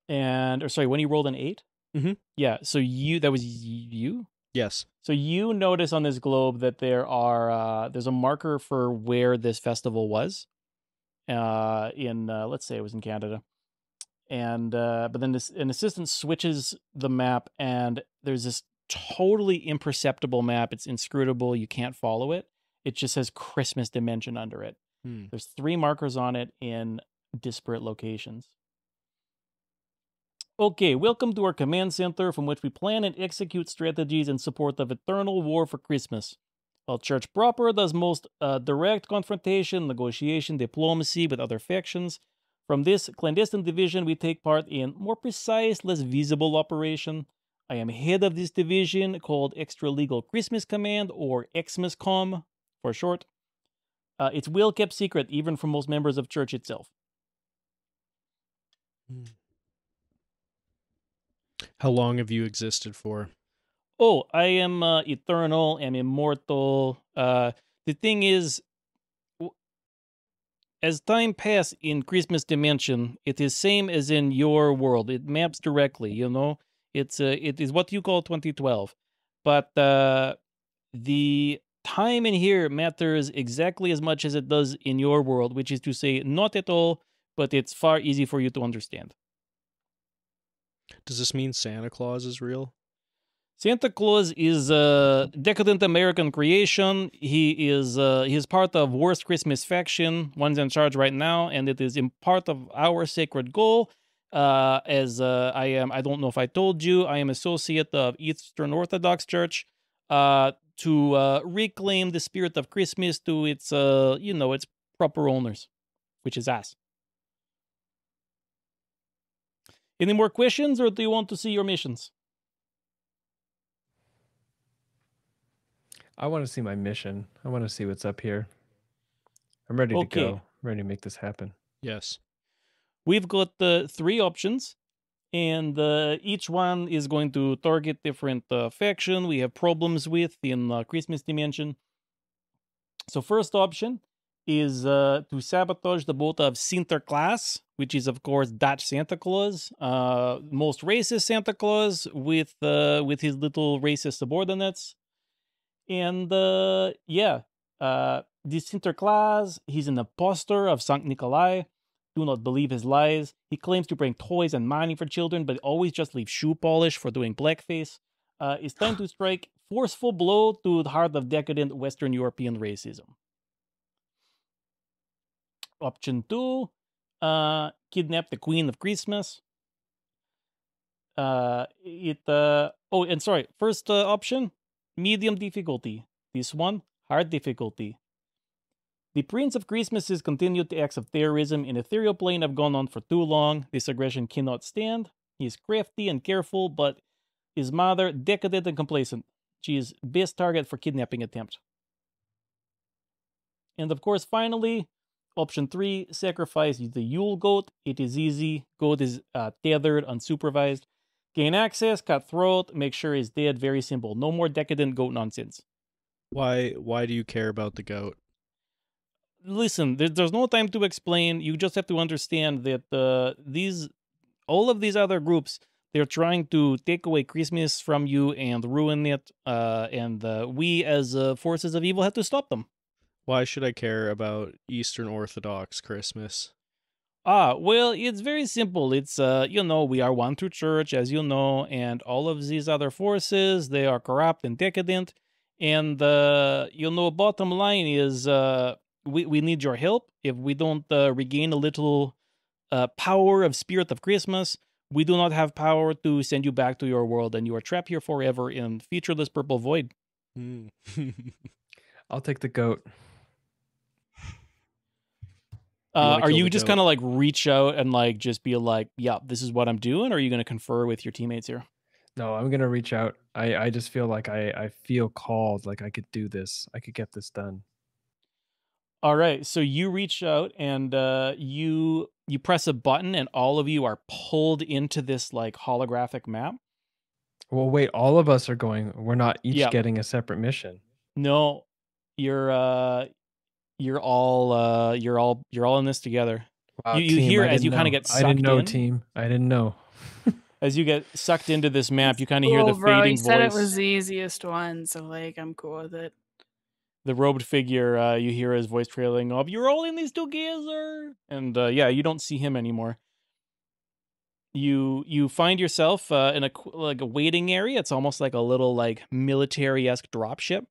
And or sorry, when you rolled an 8 Mhm. Yeah, so you that was you. Yes. So you notice on this globe that there are uh, there's a marker for where this festival was, uh, in uh, let's say it was in Canada, and uh, but then this an assistant switches the map and there's this totally imperceptible map. It's inscrutable. You can't follow it. It just says Christmas Dimension under it. Hmm. There's three markers on it in disparate locations. Okay, welcome to our command center from which we plan and execute strategies in support of eternal war for Christmas. While Church proper does most uh, direct confrontation, negotiation, diplomacy with other factions, from this clandestine division we take part in more precise, less visible operation. I am head of this division called Extra Legal Christmas Command, or XMSCOM for short. Uh, it's well kept secret, even from most members of Church itself. How long have you existed for? Oh, I am uh, eternal, am immortal. Uh, the thing is, as time pass in Christmas dimension, it is same as in your world. It maps directly. You know, it's uh, it is what you call 2012, but uh, the time in here matters exactly as much as it does in your world, which is to say, not at all. But it's far easy for you to understand. Does this mean Santa Claus is real? Santa Claus is a decadent American creation. He is uh, he is part of worst Christmas faction, one's in charge right now, and it is in part of our sacred goal. Uh, as uh, I am, I don't know if I told you, I am associate of Eastern Orthodox Church. Uh, to uh, reclaim the spirit of Christmas to its uh, you know, its proper owners, which is us. Any more questions, or do you want to see your missions? I want to see my mission. I want to see what's up here. I'm ready Okay. to go. I'm ready to make this happen. Yes. we've got uh, three options and uh, each one is going to target different uh, faction we have problems with in uh, christmas dimension so first option is uh, to sabotage the boat of sinterklaas which is of course dutch santa claus uh, most racist santa claus with uh, with his little racist subordinates and uh, yeah uh, this sinterklaas he's an impostor of saint nikolai do not believe his lies. He claims to bring toys and money for children, but always just leaves shoe polish for doing blackface. Uh, it's time *sighs* to strike forceful blow to the heart of decadent Western European racism. Option two, uh, kidnap the Queen of Christmas. Uh, it uh, oh, and sorry, first uh, option, medium difficulty. This one, hard difficulty. The Prince of Christmas's continued acts of terrorism in the ethereal plane have gone on for too long. This aggression cannot stand. He is crafty and careful, but his mother decadent and complacent. She is best target for kidnapping attempt. And of course, finally, option three: sacrifice the Yule goat. It is easy. Goat is uh, tethered, unsupervised. Gain access, cut throat, make sure he's dead. Very simple. No more decadent goat nonsense. Why why do you care about the goat? listen there, there's no time to explain you just have to understand that uh, these all of these other groups they're trying to take away christmas from you and ruin it uh, and uh, we as uh, forces of evil have to stop them Why should I care about Eastern Orthodox Christmas? ah well it's very simple it's uh you know we are one true church as you know and all of these other forces they are corrupt and decadent and uh you know bottom line is uh we, we need your help if we don't uh, regain a little uh, power of spirit of christmas we do not have power to send you back to your world and you are trapped here forever in featureless purple void Hmm. *laughs* I'll take the goat. Uh, are you just goat. kind of like reach out and like just be like yeah this is what i'm doing or are you going to confer with your teammates here No, I'm gonna reach out. I I just feel like I I feel called. Like I could do this. I could get this done. All right, so you reach out and uh, you you press a button, and all of you are pulled into this like holographic map. Well, wait. All of us are going. We're not each Yeah. getting a separate mission. No, you're uh, you're all uh, you're all you're all in this together. Wow, You- you team, hear I as didn't you kinda know. get I didn't know, in. team. I didn't know. *laughs* As you get sucked into this map, you kind of hear the Cool, bro. fading He said it was the easiest one, so like I'm cool with it. The robed figure, uh, you hear his voice trailing off. You're all in this together, and uh, yeah, you don't see him anymore. You you find yourself uh, in a like a waiting area. It's almost like a little like military esque dropship,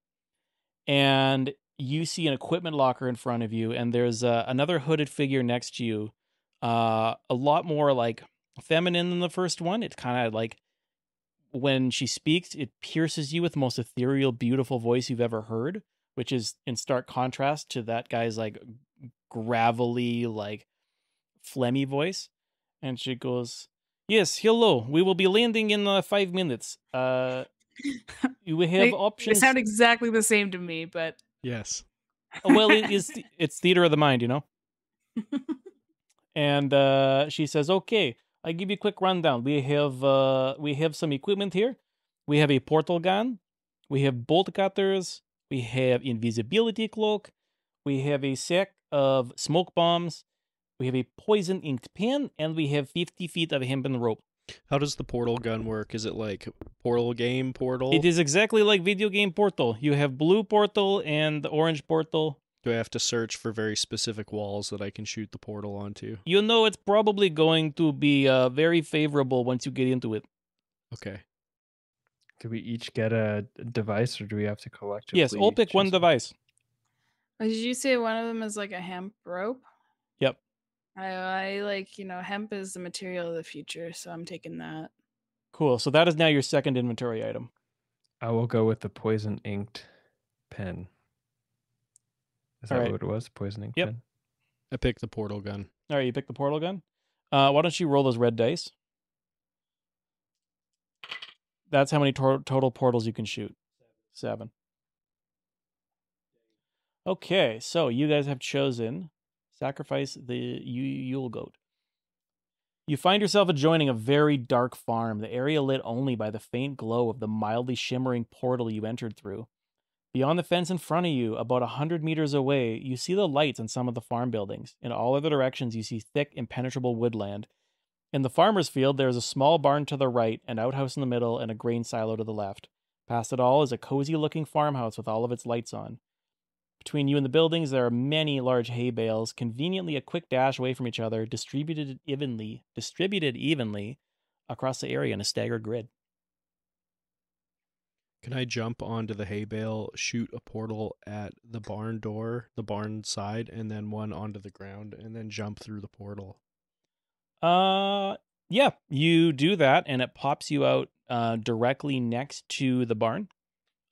and you see an equipment locker in front of you, and there's uh, another hooded figure next to you. Uh, a lot more like feminine than the first one. It kind of like when she speaks, it pierces you with the most ethereal, beautiful voice you've ever heard, which is in stark contrast to that guy's like gravelly, like phlegmy voice. And she goes, Yes, hello. We will be landing in uh, five minutes. Uh, *laughs* you have They- They options. sound exactly the same to me, but Yes. well, it is *laughs* it's theater of the mind, you know. *laughs* and uh, she says, "Okay, I give you a quick rundown. We have uh, we have some equipment here. We have a portal gun. We have bolt cutters. We have invisibility cloak. We have a sack of smoke bombs. We have a poison inked pen, and we have fifty feet of hempen rope. How does the portal gun work? Is it like portal game portal? It is exactly like video game Portal. You have blue portal and orange portal. Do I have to search for very specific walls that I can shoot the portal onto? You know it's probably going to be uh, very favorable once you get into it. Okay. Do we each get a device, or do we have to collect? Yes, all pick one device. did you say one of them is like a hemp rope? Yep. I, I like you know hemp is the material of the future, so I'm taking that. Cool. So that is now your second inventory item. I will go with the poison inked pen. Is that Alright. what it was? Poison inked Yep. pen. I picked the portal gun. All right, you pick the portal gun. Uh, why don't you roll those red dice? That's how many tor- total portals you can shoot. Seven. Okay, so you guys have chosen sacrifice the Yule goat. You find yourself adjoining a very dark farm, the area lit only by the faint glow of the mildly shimmering portal you entered through. Beyond the fence in front of you, about a hundred meters away, you see the lights on some of the farm buildings. In all other directions, you see thick, impenetrable woodland. In the farmer's field, there is a small barn to the right, an outhouse in the middle, and a grain silo to the left. Past it all is a cozy looking farmhouse with all of its lights on. Between you and the buildings, there are many large hay bales, conveniently a quick dash away from each other, distributed evenly, distributed evenly across the area in a staggered grid. Can I jump onto the hay bale, shoot a portal at the barn door, the barn side, and then one onto the ground, and then jump through the portal? Uh, yeah, you do that, and it pops you out uh, directly next to the barn,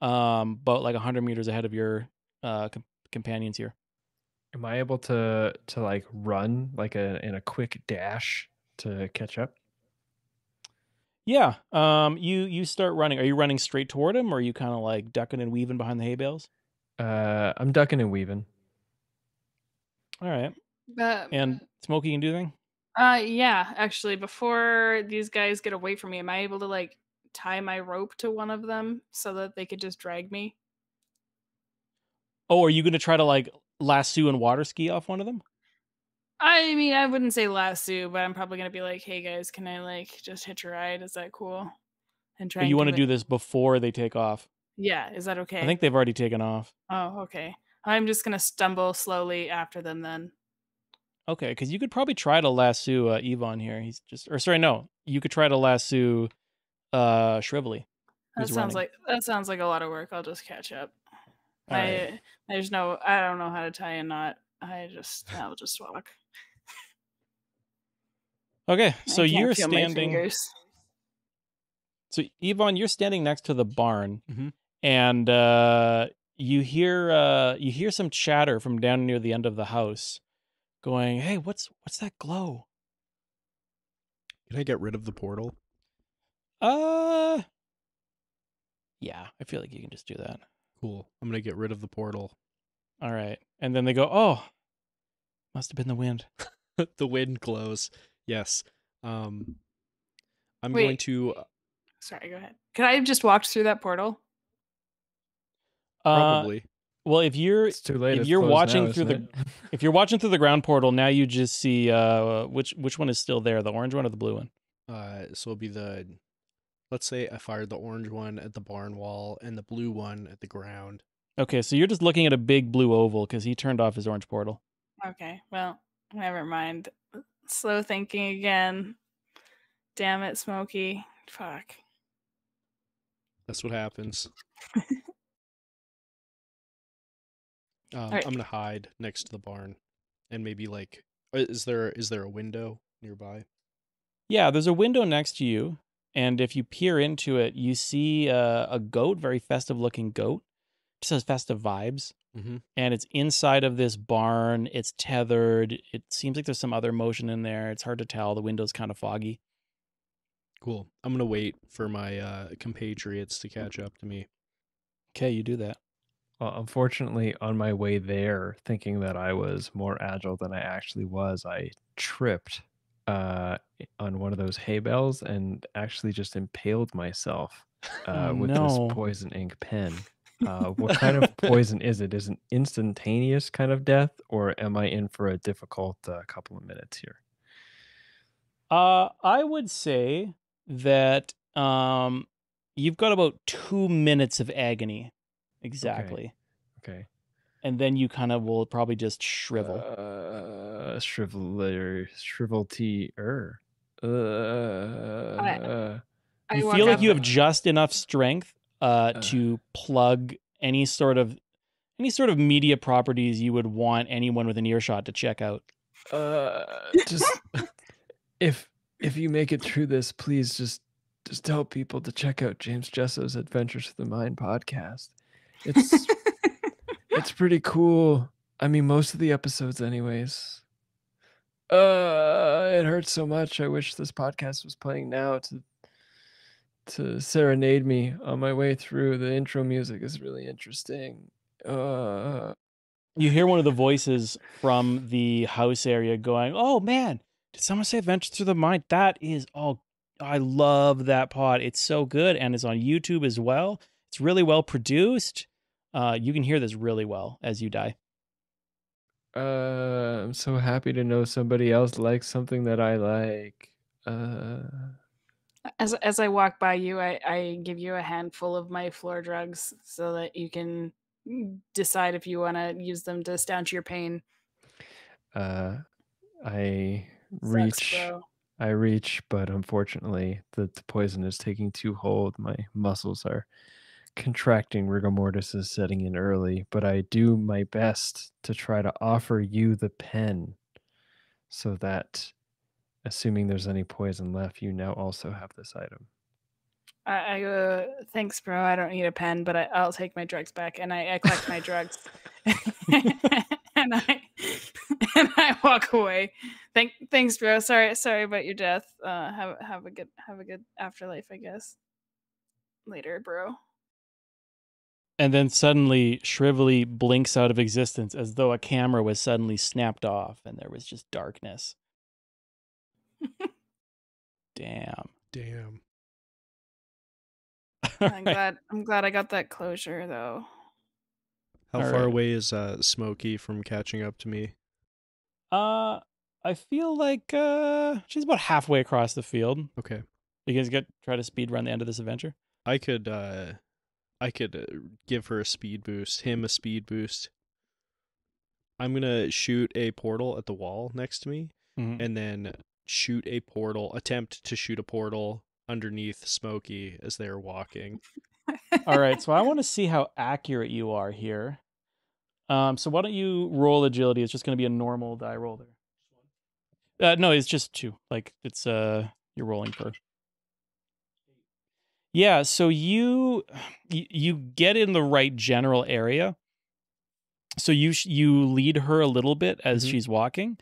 um, about like a hundred meters ahead of your uh com- companions here. Am I able to to like run like a in a quick dash to catch up? Yeah. Um, you you start running. Are you running straight toward him, or are you kind of like ducking and weaving behind the hay bales? Uh, I'm ducking and weaving. All right. But And Smokey can do anything. uh, yeah, actually, before these guys get away from me, am I able to like tie my rope to one of them so that they could just drag me? Oh, are you going to try to like lasso and water ski off one of them? I mean, I wouldn't say lasso, but I'm probably gonna be like, "Hey guys, can I like just hitch a ride? Is that cool?" And try. And you want to do this before they take off? Yeah, is that okay? I think they've already taken off. Oh, okay. I'm just gonna stumble slowly after them then. Okay, because you could probably try to lasso uh, Yvonne here. He's just, or sorry, no, you could try to lasso uh Shrivel T. That sounds running. like that sounds like a lot of work. I'll just catch up. All right. I there's no I don't know how to tie a knot. I just I'll just walk. Okay, so you're standing. So Yvonne, you're standing next to the barn, Mhm. and uh, you hear uh, you hear some chatter from down near the end of the house, going, "Hey, what's what's that glow?" Can I get rid of the portal? Uh, yeah, I feel like you can just do that. Cool. I'm gonna get rid of the portal. All right, and then they go, "Oh, must have been the wind." *laughs* the wind glows. Yes. Um, I'm going to uh, Sorry, go ahead. Could I have just walked through that portal? Uh, probably. well, if you're It's too late. if it's you're closed watching now, through isn't it? *laughs* if you're watching through the ground portal, now you just see uh which which one is still there, the orange one or the blue one? Uh, so it'll be the. Let's say I fired the orange one at the barn wall and the blue one at the ground. Okay, so you're just looking at a big blue oval because he turned off his orange portal. Okay, well, never mind. Slow thinking again. Damn it, Smokey. Fuck. That's what happens. *laughs* um, Alright. I'm gonna hide next to the barn, and maybe like, uh, is there is there a window nearby? Yeah, there's a window next to you, and if you peer into it, you see uh, a goat, very festive looking goat. Just has festive vibes. Mm-hmm. And it's inside of this barn. It's tethered. It seems like there's some other motion in there. It's hard to tell. The window's kind of foggy. Cool. I'm gonna wait for my uh, compatriots to catch up to me. Okay, you do that. Well, unfortunately, on my way there, thinking that I was more agile than I actually was, I tripped uh, on one of those hay bales and actually just impaled myself uh, Oh, with no. this poison ink pen. Uh, what kind of *laughs* poison is it? Is it an instantaneous kind of death, or am I in for a difficult uh, couple of minutes here? Uh, I would say that um, you've got about two minutes of agony, exactly, Okay. And then you kind of will probably just shrivel. Uh, shriveler, shrivelty-er. Uh, I you walk feel like you have just enough strength uh, Uh. to plug any sort of any sort of media properties you would want anyone with an earshot to check out. uh, *laughs* just if if you make it through this, please just just tell people to check out James Jesso's Adventures of the Mind podcast. It's it's pretty cool. I mean, most of the episodes, anyways. Uh, it hurts so much. I wish this podcast was playing now to to serenade me on my way through. The intro music is really interesting. Uh, You hear one of the voices from the house area going, "Oh man, did someone say Adventures Through the Mind? That is oh, I love that pod. It's so good, and it's on YouTube as well. It's really well produced. Uh, you can hear this really well as you die. uh, I'm so happy to know somebody else likes something that I like. Uh, As as I walk by you, I, I give you a handful of my floor drugs so that you can decide if you want to use them to staunch your pain. uh, I Sucks, reach. bro. I reach, but unfortunately, the, the poison is taking too hold. My muscles are contracting. Rigor mortis is setting in early, but I do my best to try to offer you the pen so that, assuming there's any poison left, you now also have this item. I, I go, thanks, bro. I don't need a pen, but I, I'll take my drugs back, and I, I collect my drugs, *laughs* and I *laughs* and I walk away. Thank, thanks, bro. Sorry, sorry about your death. Uh, have have a good have a good afterlife, I guess. Later, bro. And then suddenly, Shrivel T blinks out of existence as though a camera was suddenly snapped off, and there was just darkness. *laughs* Damn. Damn. *laughs* I'm glad I'm glad I got that closure though. How All far right. away is uh, Smokey from catching up to me? Uh, I feel like uh, she's about halfway across the field. Okay. You guys get try to speed run the end of this adventure. I could uh I could uh, give her a speed boost, him a speed boost. I'm going to shoot a portal at the wall next to me Mhm. and then shoot a portal, attempt to shoot a portal underneath Smokey as they're walking. *laughs* All right, so I want to see how accurate you are here. Um, so why don't you roll agility? It's just going to be a normal die roll there. Uh, no, it's just two. Like it's uh, you're rolling for. Yeah, so you you, you get in the right general area. So you you lead her a little bit as Mhm. she's walking,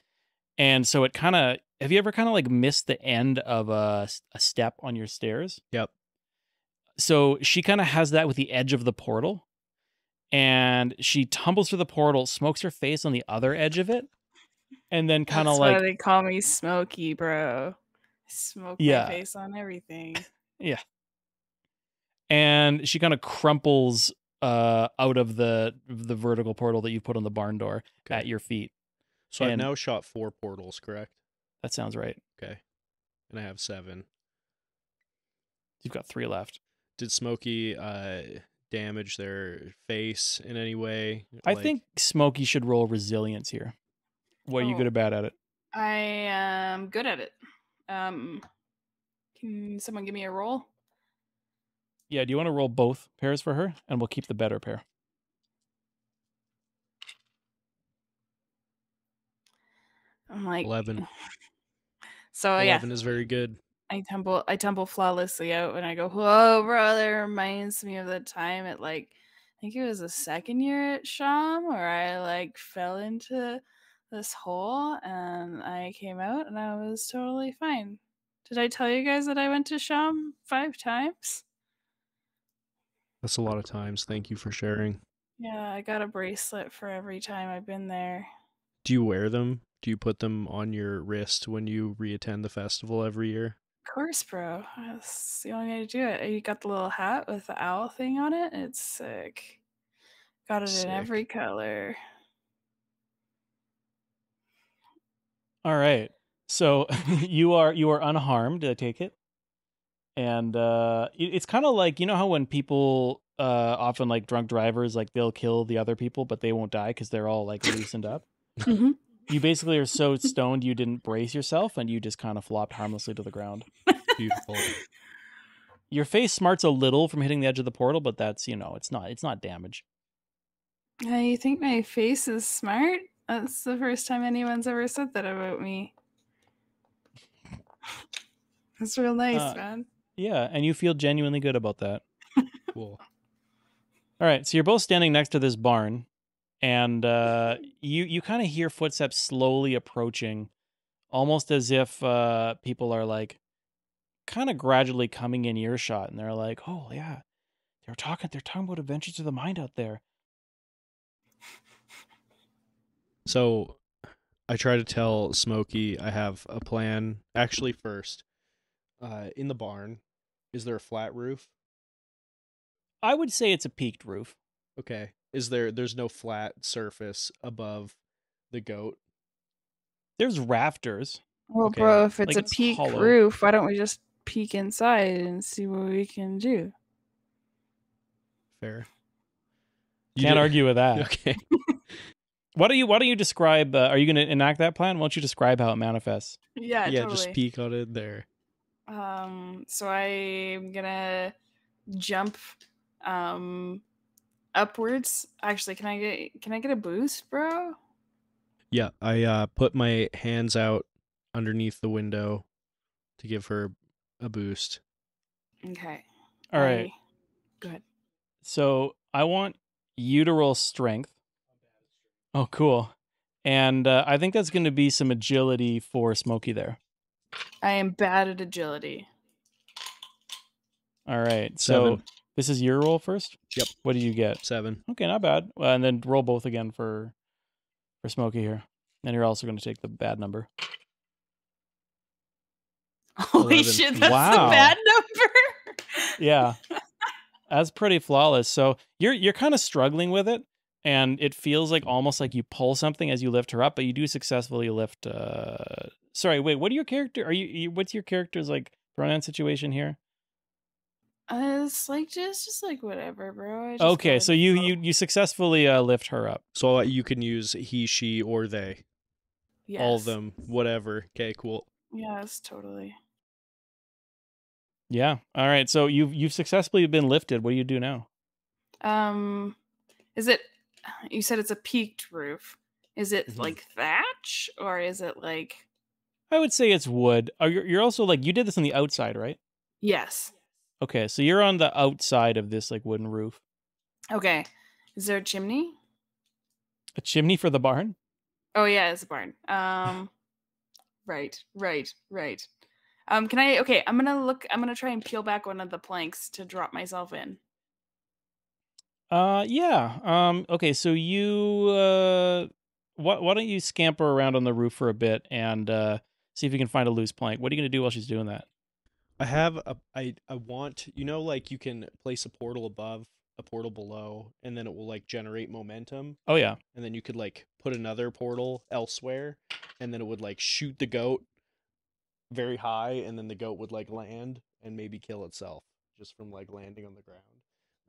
and so it kind of. Have you ever kind of like missed the end of a, a step on your stairs? Yep. So she kind of has that with the edge of the portal, and she tumbles through the portal, smokes her face on the other edge of it, and then kind of That's like why they call me Smokey, bro. Smoke Yeah. my face on everything. *laughs* and she kind of crumples uh out of the the vertical portal that you put on the barn door Okay. at your feet. So I've now shot four portals, correct? That sounds right. Okay. And I have 7. You've got three left. Did Smokey uh damage their face in any way? I Like- think Smokey should roll resilience here. What are you good Oh. or bad at it? I am good at it. Um, can someone give me a roll? Yeah, do you want to roll both pairs for her, and we'll keep the better pair. I'm like 11. *laughs* So Oh, yeah, Eleven is very good. I tumble I tumble flawlessly out and I go, Whoa, bro, that reminds me of the time at like I think it was the second year at Sham where I like fell into this hole and I came out and I was totally fine. Did I tell you guys that I went to Sham five times? That's a lot of times. Thank you for sharing. Yeah, I got a bracelet for every time I've been there. Do you wear them? Do you put them on your wrist when you reattend the festival every year? Of course, bro. That's the only way to do it. You got the little hat with the owl thing on it. It's sick. Got it Sick. in every color. All right. So *laughs* you are you are unharmed. I take it, and uh, it's kind of like you know how when people uh, often like drunk drivers like they'll kill the other people but they won't die because they're all like loosened up. Mhm. You basically are so stoned you didn't brace yourself and you just kind of flopped harmlessly to the ground. Beautiful. Your face smarts a little from hitting the edge of the portal, but that's you know it's not it's not damage. You think my face is smart? That's the first time anyone's ever said that about me. That's real nice, Uh, man. Yeah, and you feel genuinely good about that. *laughs* cool. All right, so you're both standing next to this barn, and uh, you you kind of hear footsteps slowly approaching, almost as if uh, people are like, kind of gradually coming in earshot, and they're like, "Oh yeah, they're talking they're talking about adventures of the mind out there." So I try to tell Smokey I have a plan. Actually, first, uh, in the barn, is there a flat roof? I would say it's a peaked roof. Okay. Is there? There's no flat surface above the goat. There's rafters. Well, okay, bro, if it's like a it's peak hollow. roof, why don't we just peek inside and see what we can do? Fair. You Can't argue with that. *laughs* Okay. *laughs* Why don't you Why don't you describe? Uh, are you going to enact that plan? Why don't you describe how it manifests? Yeah, yeah, totally. just peek on it there. Um, so I'm gonna jump um upwards. Actually, can I get can I get a boost, bro? Yeah, I uh, put my hands out underneath the window to give her a boost. Okay. All right. I- Go. So I want you to roll strength. Oh, cool. And uh, I think that's going to be some agility for Smokey there. I am bad at agility. All right. So Seven. this is your roll first. Yep. What did you get? Seven. Okay, not bad. Uh, and then roll both again for for Smokey here. And you're also going to take the bad number. *laughs* Holy 11. shit, that's Wow. a bad number. *laughs* Yeah. That's pretty flawless. So you're you're kind of struggling with it, and it feels like almost like you pull something as you lift her up, but you do successfully lift. uh Sorry, wait. What are your character? Are you? you what's your character's like pronoun situation here? Uh, it's like just just like whatever, bro. I just Okay, so you go. you you successfully uh, lift her up. So uh, you can use he, she, or they. All of them. Whatever. Okay, cool. Yes, totally. Yeah. All right. So you've you've successfully been lifted. What do you do now? Um, is it? You said it's a peaked roof. Is it Mm-hmm. Mhm. like thatch or is it like? I would say it's wood. Are you, you're also like you did this on the outside, right? Yes. Okay, so you're on the outside of this like wooden roof. Okay. Is there a chimney? A chimney for the barn? Oh yeah, it's a barn. Um, *laughs* right, right, right. Um, can I? Okay, I'm gonna look. I'm gonna try and peel back one of the planks to drop myself in. Uh, yeah. Um, okay, so you uh, why why don't you scamper around on the roof for a bit and uh see if you can find a loose plank? What are you gonna do while she's doing that? I have a I I want you know like you can place a portal above, a portal below, and then it will like generate momentum, Oh yeah. and then you could like put another portal elsewhere, and then it would like shoot the goat very high, and then the goat would like land and maybe kill itself just from like landing on the ground.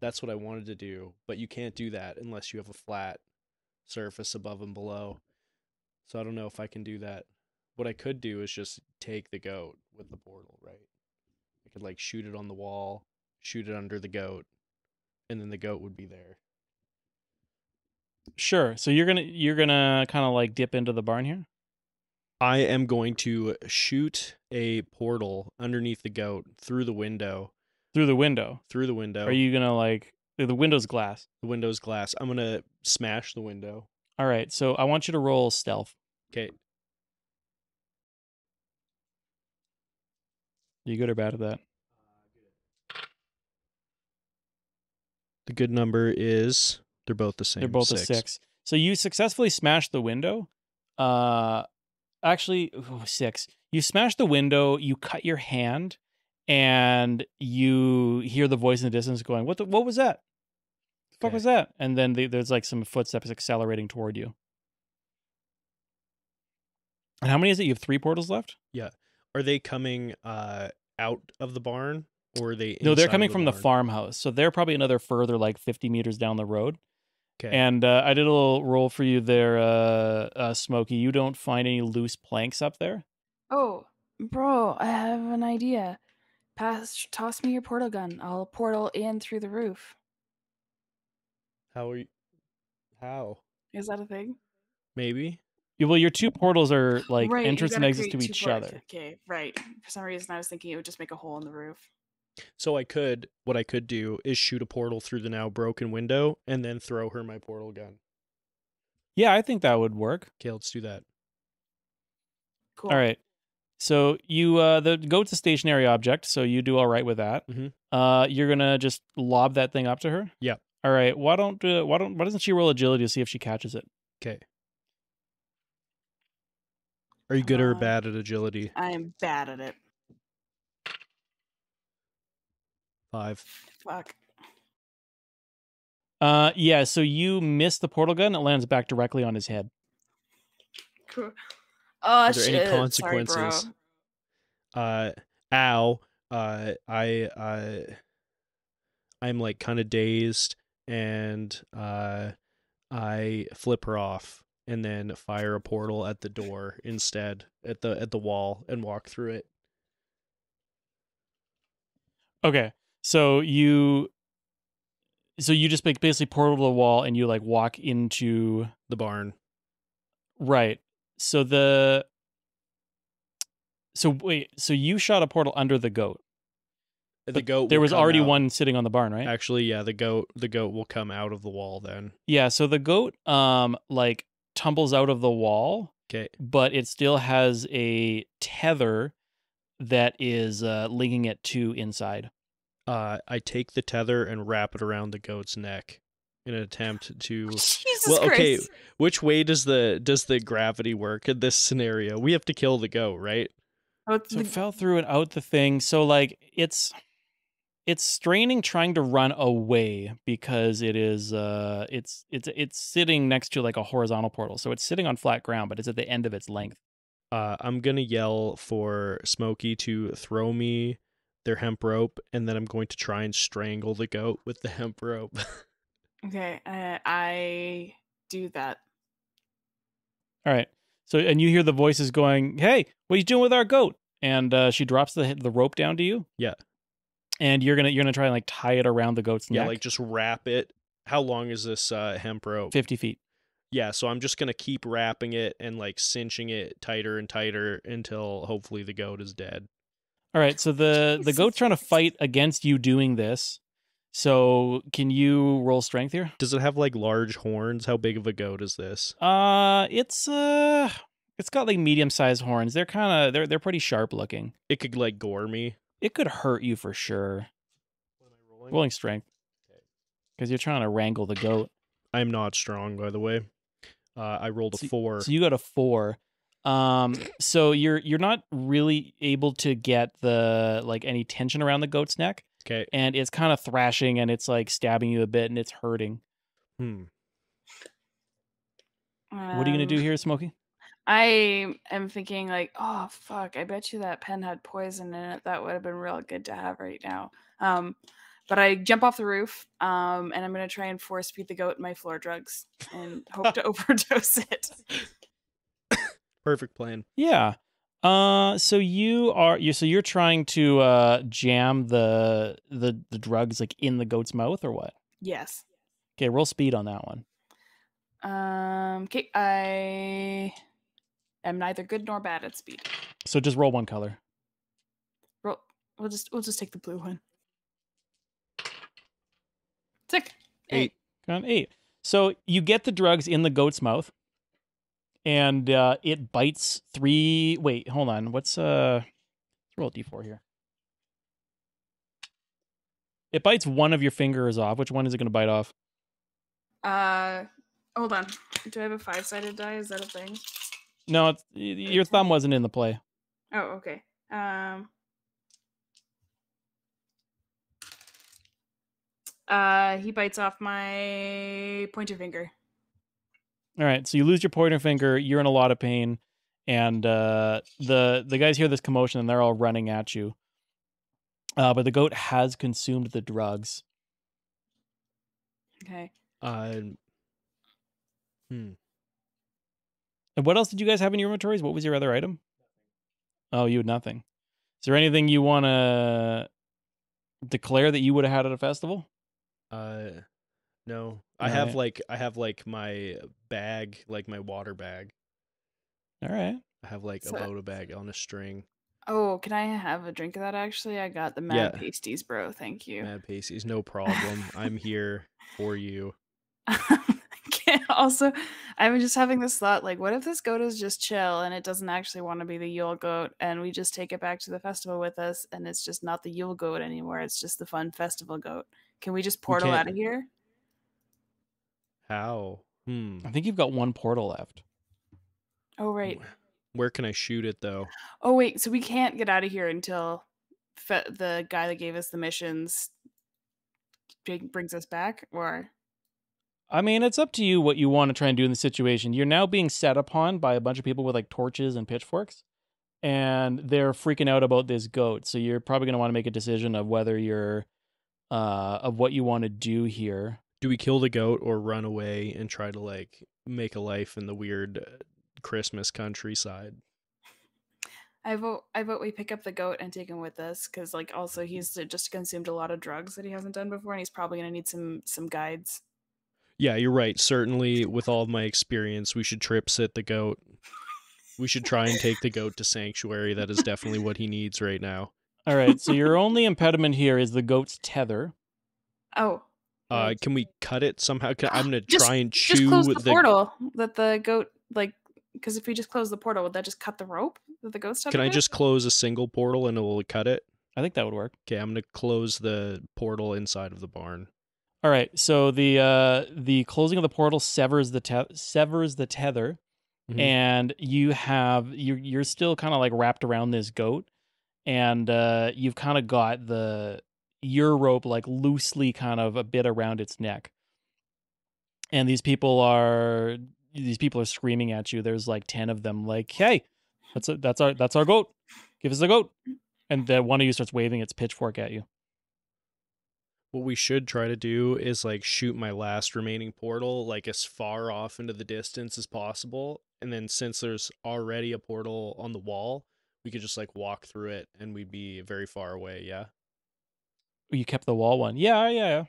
That's what I wanted to do, but you can't do that unless you have a flat surface above and below. So I don't know if I can do that. What I could do is just take the goat with the portal, right? I could like shoot it on the wall, shoot it under the goat, and then the goat would be there. Sure. So you're gonna you're gonna kind of like dip into the barn here. I am going to shoot a portal underneath the goat through the window. Through the window. Through the window. Are you gonna like the window's glass? the window's glass? I'm gonna smash the window. All right. So I want you to roll stealth. Okay. You good or bad at that? The good number is they're both the same. They're both a six. So you successfully smashed the window. Uh, actually, ooh, six. You smash the window. You cut your hand, and you hear the voice in the distance going, "What? The, what was that? The fuck Okay. was that?" And then the, there's like some footsteps accelerating toward you. And how many is it? You have three portals left. Are they coming uh out of the barn or are they No, they're inside of coming from the farmhouse. So they're probably another further like 50 meters down the road. Okay. And uh, I did a little roll for you there, uh, uh, Smokey. You don't find any loose planks up there? Oh, bro, I have an idea. Pass, toss me your portal gun. I'll portal in through the roof. How are you? How? Is that a thing? Maybe. Yeah, Well, your two portals are like Right, entrance and gotta exits to each portals. other. Okay, right. For some reason, I was thinking it would just make a hole in the roof. So I could what I could do is shoot a portal through the now broken window and then throw her my portal gun. Yeah, I think that would work. Okay, let's do that. Cool. All right. So you uh the goat's a stationary object, so you do all right with that. Mhm. Uh you're gonna just lob that thing up to her? Yeah. All right. Why don't uh, why don't why doesn't she roll agility to see if she catches it? Okay. Are you good or Uh, bad at agility? I am bad at it. Five. Fuck. Uh yeah, so you miss the portal gun, it lands back directly on his head. Cool. Oh Are there shit! any Sorry, consequences? bro. Uh ow. Uh I uh I'm like kind of dazed and uh I flip her off and then fire a portal at the door instead at the at the wall and walk through it. Okay. So you so you just basically portal to the wall and you like walk into The barn. right. So the so wait, so you shot a portal under the goat. The goat There was already out. one sitting on the barn, right? Actually, yeah, the goat the goat will come out of the wall then. Yeah, so the goat um like tumbles out of the wall, Okay. but it still has a tether that is uh linking it to inside. Uh I take the tether and wrap it around the goat's neck in an attempt to *laughs* Jesus Well, okay, Christ. which way does the does the gravity work in this scenario? We have to kill the goat, right? Oh, it's So it fell through and out the thing. So like it's it's straining trying to run away because it is uh it's it's it's sitting next to like a horizontal portal. So it's sitting on flat ground, but it's at the end of its length. Uh, I'm gonna yell for Smokey to throw me their hemp rope, and then I'm going to try and strangle the goat with the hemp rope. *laughs* okay, uh, I do that. All right. So and you hear the voices going, "Hey, what are you doing with our goat?" And uh, she drops the the rope down to you. Yeah. And you're gonna you're gonna try and like tie it around the goat's yeah, neck. like just wrap it. How long is this uh, hemp rope? fifty feet. Yeah, so I'm just gonna keep wrapping it and like cinching it tighter and tighter until hopefully the goat is dead. All right. So the the goat's trying to fight against you doing this. So can you roll strength here? Does it have like large horns? How big of a goat is this? Uh, it's uh, it's got like medium sized horns. They're kind of they're they're pretty sharp looking. It could like gore me. It could hurt you for sure. What am I rolling? Rolling strength. Okay. Because you're trying to wrangle the goat. I'm not strong, by the way. Uh, I rolled a So- four. So you got a four. Um, so you're you're not really able to get the like any tension around the goat's neck, okay. and it's kind of thrashing and it's like stabbing you a bit and it's hurting. Hmm. What are you gonna do Um, here, Smokey? I am thinking like, oh fuck, I bet you that pen had poison in it. That would have been real good to have right now. Um, but I jump off the roof, um, and I'm gonna try and force feed the goat my floor drugs and *laughs* hope to overdose it. Perfect plan. Yeah. Uh, so you are you so you're trying to uh jam the the the drugs like in the goat's mouth or what? Yes. Okay, roll speed on that one. Um. Okay. I am neither good nor bad at speed. So just roll one color. Roll. We'll just we'll just take the blue one. Sick. Eight. Got an eight. So you get the drugs in the goat's mouth, and uh, it bites three. Wait, hold on. What's uh? Let's roll a d4 here. It bites one of your fingers off. Which one is it going to bite off? Uh, hold on. Do I have a five sided die? Is that a thing? No, it's, your thumb wasn't in the play. Oh, okay. Um. Uh, he bites off my pointer finger. All right, so you lose your pointer finger. You're in a lot of pain, and uh, the the guys hear this commotion and they're all running at you. Uh, but the goat has consumed the drugs. Okay. Uh, hmm. And what else did you guys have in your inventories? What was your other item? Oh, you had nothing. Is there anything you want to declare that you would have had at a festival? Uh, no. I have Alright. like I have like my bag, like my water bag. All right. I have like So- a bota bag on a string. Oh, can I have a drink of that? Actually, I got the mad Yeah. pasties, bro. Thank you. Mad Pacey's, no *laughs* problem. I'm here for you. *laughs* Can't- also, I'm just having this thought like, what if this goat is just chill and it doesn't actually want to be the Yule goat, and we just take it back to the festival with us, and it's just not the Yule goat anymore? It's just the fun festival goat. Can we just portal out of here? How? Hmm. I think you've got one portal left. Oh right. Where can I shoot it though? Oh wait. So we can't get out of here until fe- the guy that gave us the missions brings us back, or I mean, it's up to you what you want to try and do in the situation. You're now being set upon by a bunch of people with like torches and pitchforks, and they're freaking out about this goat. So you're probably going to want to make a decision of whether you're, uh, of what you want to do here. Do we kill the goat or run away and try to like make a life in the weird uh, Christmas countryside? I vote I vote we pick up the goat and take him with us because like also he's uh, just consumed a lot of drugs that he hasn't done before and he's probably gonna need some some guides. Yeah, you're right. Certainly, with all of my experience, we should trip sit the goat. We should try and take the goat to sanctuary. That is definitely what he needs right now. All right. so your only impediment here is the goat's tether. Oh, Uh, can we cut it somehow? I'm gonna *gasps* Just- try and just close the, portal that the goat like because if we just close the portal, would that just cut the rope that the goat's Can I just close a single portal and it will cut it? I think that would work. Okay, I'm gonna close the portal inside of the barn. All right. So the uh the closing of the portal severs the te- severs the tether, Mhm. and you have you you're still kind of like wrapped around this goat, and uh you've kind of got the your rope like loosely kind of a bit around its neck. And these people are these people are screaming at you. There's like ten of them. Like, hey, that's a, that's our that's our goat. Give us the goat. And then one of you starts waving its pitchfork at you. What we should try to do is like shoot my last remaining portal like as far off into the distance as possible. And then since there's already a portal on the wall, we could just like walk through it and we'd be very far away, yeah. You kept the wall one. Yeah, yeah, yeah.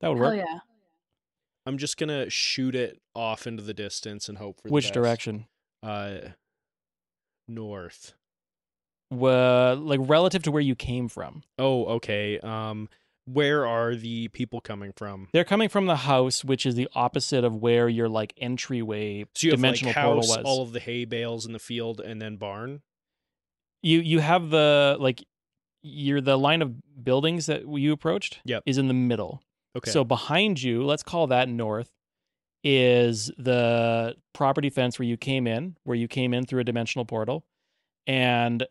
That would Hell work. yeah. I'm just gonna shoot it off into the distance and hope for the Which best. direction? Uh north. Well, like relative to where you came from. Oh, okay. Um where are the people coming from? They're coming from the house, which is the opposite of where your like entryway So you have like dimensional portal was. all of the hay bales in the field, and then barn. you you have the like you're the line of buildings that you approached Yep. is in the middle. Okay. So behind you, let's call that north, is the property fence where you came in, where you came in through a dimensional portal, and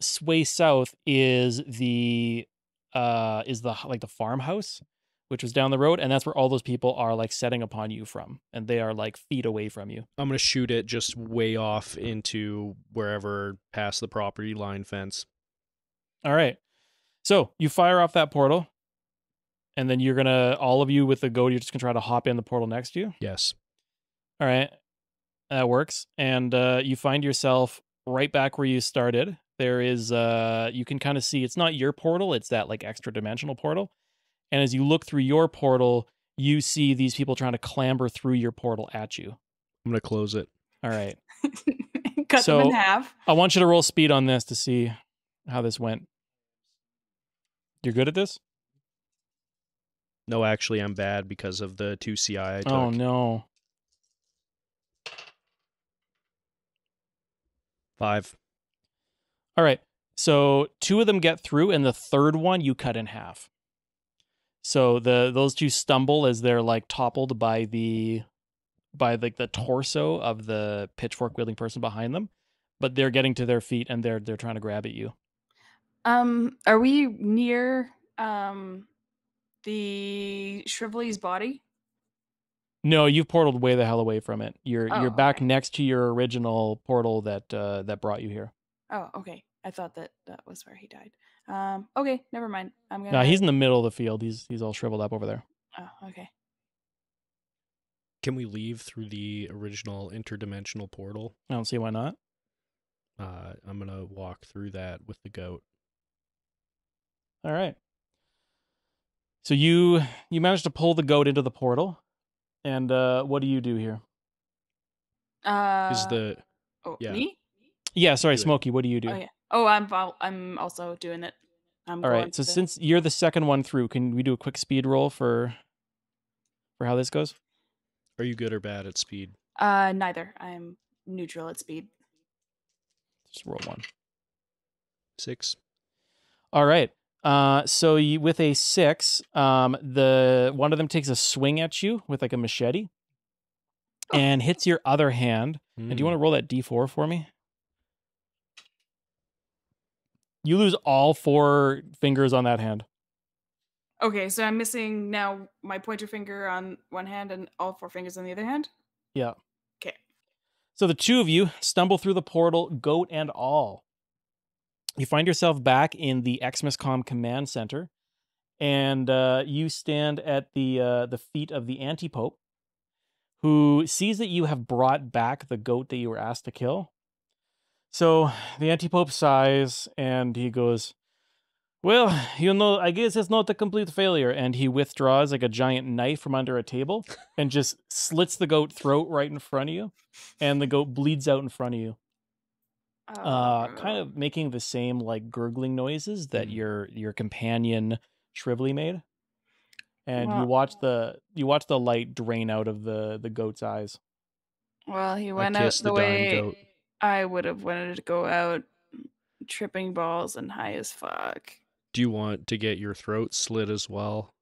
sway south is the uh is the like the farmhouse, which was down the road, and that's where all those people are like setting upon you from, and they are like feet away from you. I'm gonna shoot it just way off into wherever past the property line fence. All right. So you fire off that portal, and then you're gonna all of you with the goat, you're just gonna try to hop in the portal next to you. Yes. All right. That works. And uh, you find yourself right back where you started. There is uh you can kind of see it's not your portal, it's that like extra dimensional portal. And as you look through your portal, you see these people trying to clamber through your portal at you. I'm gonna close it. All right. *laughs* Cut them in half. I want you to roll speed on this to see how this went. You're good at this? No, actually, I'm bad because of the two CI I took. Oh no. Five. All right. So two of them get through, and the third one you cut in half. So the those two stumble as they're like toppled by the by like the torso of the pitchfork wielding person behind them, but they're getting to their feet and they're they're trying to grab at you. Um, are we near um the Shrivel T's body? No, you've portaled way the hell away from it. You're Oh, you're back okay. next to your original portal that uh, that brought you here. Oh, okay. I thought that that was where he died. Um, okay, never mind. I'm gonna. No, he's in the middle of the field. He's he's all shriveled up over there. Oh, okay. Can we leave through the original interdimensional portal? I don't see why not. Uh, I'm gonna walk through that with the goat. All right. So you you managed to pull the goat into the portal, and uh, what do you do here? Uh, Is the oh, yeah. me? Yeah, sorry, do it. Smokey. What do you do? Oh yeah. Oh, I'm I'm also doing it. I'm All going right. So to- since you're the second one through, can we do a quick speed roll for for how this goes? are you good or bad at speed? uh neither. I'm neutral at speed. Just roll one. Six. All right. Uh, so you, with a six, um, the one of them takes a swing at you with like a machete, Oh. and hits your other hand. And do you want to roll that d4 for me? You lose all four fingers on that hand. Okay, so I'm missing now my pointer finger on one hand and all four fingers on the other hand. Yeah. Okay. So the two of you stumble through the portal, goat and all. You find yourself back in the Xmascom command center, and uh, you stand at the uh, the feet of the anti-pope, who sees that you have brought back the goat that you were asked to kill. So the anti-pope sighs and he goes, "Well, you know, I guess it's not a complete failure." And he withdraws like a giant knife from under a table *laughs* and just slits the goat throat right in front of you, and the goat bleeds out in front of you uh kind Oh. of making the same like gurgling noises that Mm. your your companion Shrivel T made. And you watch the you watch the light drain out of the the goat's eyes. Well, he went out the, the way goat. I would have wanted to go out, tripping balls and high as fuck. Do you want to get your throat slit as well?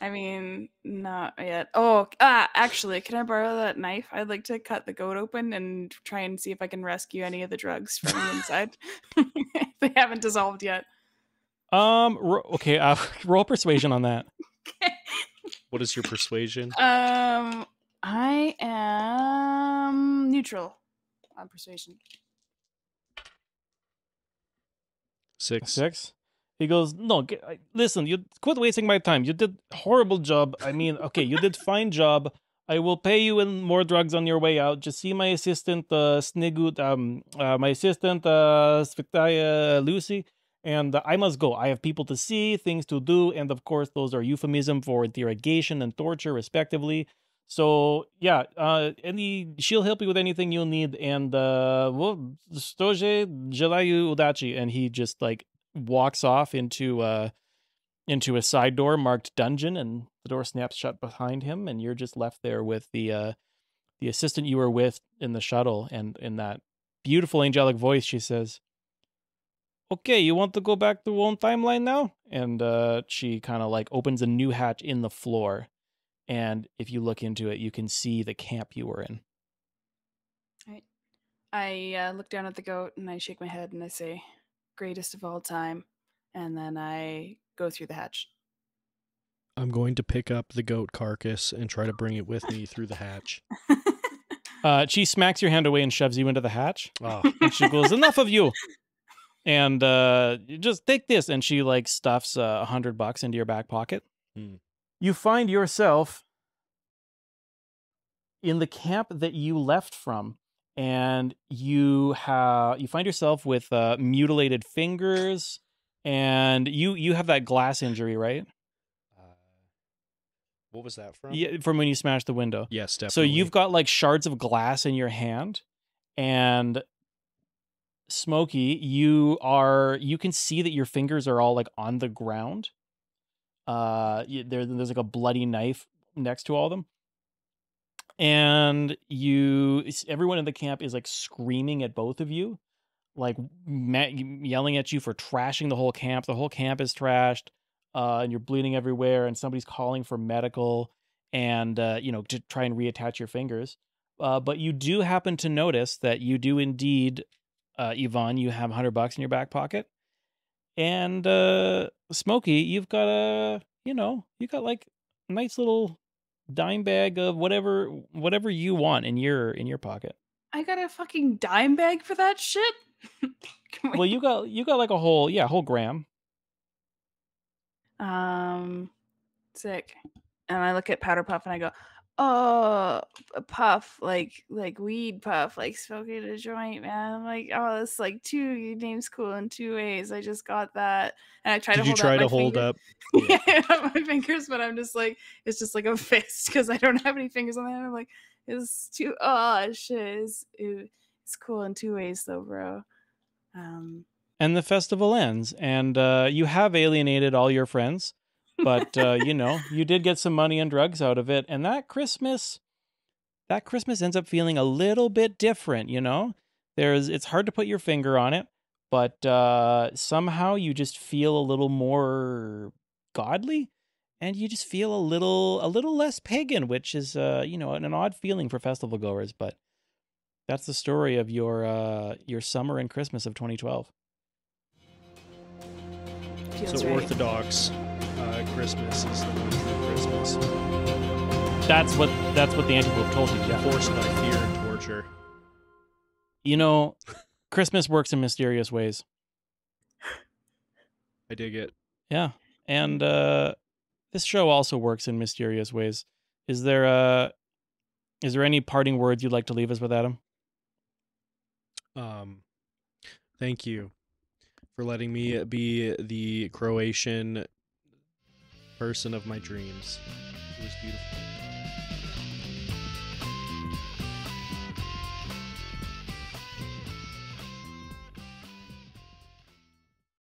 I mean, not yet. Oh, ah, actually, can I borrow that knife? I'd like to cut the goat open and try and see if I can rescue any of the drugs from the inside. *laughs* *laughs* they haven't dissolved yet. Um ro- okay, uh, *laughs* roll persuasion on that. What is your persuasion? Um, I am neutral on persuasion. Six. 6. He goes, "No, get, I- listen, you quit wasting my time. You did horrible job. I mean, okay, you did fine job. I will pay you in more drugs on your way out. Just see my assistant, uh, Snigut, um, uh, my assistant, uh, Svitaya Lucy, and uh, I must go. I have people to see, things to do, and of course, those are euphemism for interrogation and torture, respectively. So yeah, uh, any she'll help you with anything you'll need, and uh, well, Stoje Jelayu Udachi, and he just like walks off into uh into a side door marked dungeon, and the door snaps shut behind him, and you're just left there with the uh, the assistant you were with in the shuttle, and in that beautiful angelic voice, she says, "Okay, you want to go back to one timeline now?" And uh, she kind of like opens a new hatch in the floor and if you look into it you can see the camp you were in I uh, look down at the goat and I shake my head and I say, "Greatest of all time," and then I go through the hatch. I'm going to pick up the goat carcass and try to bring it with me through the hatch. *laughs* uh she smacks your hand away and shoves you into the hatch Oh, and she goes, "Enough of you." And uh, just take this, and she like stuffs uh, a hundred bucks into your back pocket. Hmm. You find yourself in the camp that you left from, and you have you find yourself with uh, mutilated fingers, and you you have that glass injury, right? uh, What was that from? Yeah, from when you smashed the window. Yes, definitely. So you've got like shards of glass in your hand, and Smokey, you are you can see that your fingers are all like on the ground. Uh, there, there's like a bloody knife next to all of them, and you everyone in the camp is like screaming at both of you, like yelling at you for trashing the whole camp. The whole camp is trashed, uh, and you're bleeding everywhere, and somebody's calling for medical and uh, you know to try and reattach your fingers. Uh, but you do happen to notice that you do indeed, uh, Yvonne, you have hundred bucks in your back pocket, and uh, Smokey, you've got a you know you got like a nice little dime bag of whatever whatever you want in your in your pocket. I got a fucking dime bag for that shit. *laughs* We- Well, you got you got like a whole yeah whole gram. Um, sick. And I look at Powder Puff and I go, "Oh, a puff, like like weed puff, like smoking a joint, man." I'm like, "Oh, it's like two. Your name's cool in two ways. I just got that." And I try Did to you hold try up to my hold finger- up? *laughs* yeah, my fingers, but I'm just like, it's just like a *laughs* fist because I don't have any fingers on there. I'm like, it's too. Oh shit, it's, it, it's cool in two ways though, bro. Um, and the festival ends and uh, you have alienated all your friends but uh, you know you did get some money and drugs out of it and that christmas that christmas ends up feeling a little bit different you know? There's it's hard to put your finger on it but uh, somehow you just feel a little more godly and you just feel a little a little less pagan which is uh, you know an, an odd feeling for festival goers but that's the story of your uh, your summer and christmas of 2012 feels So right. Orthodox uh, Christmas is the most true Christmas. That's what that's what the anti-pope told you. Yeah. Forced by fear and torture. You know, Christmas works in mysterious ways. I dig it. Yeah. And uh this show also works in mysterious ways. Is there uh is there any parting words you'd like to leave us with, Adam? Um, thank you for letting me be the Croatian person of my dreams. It was beautiful.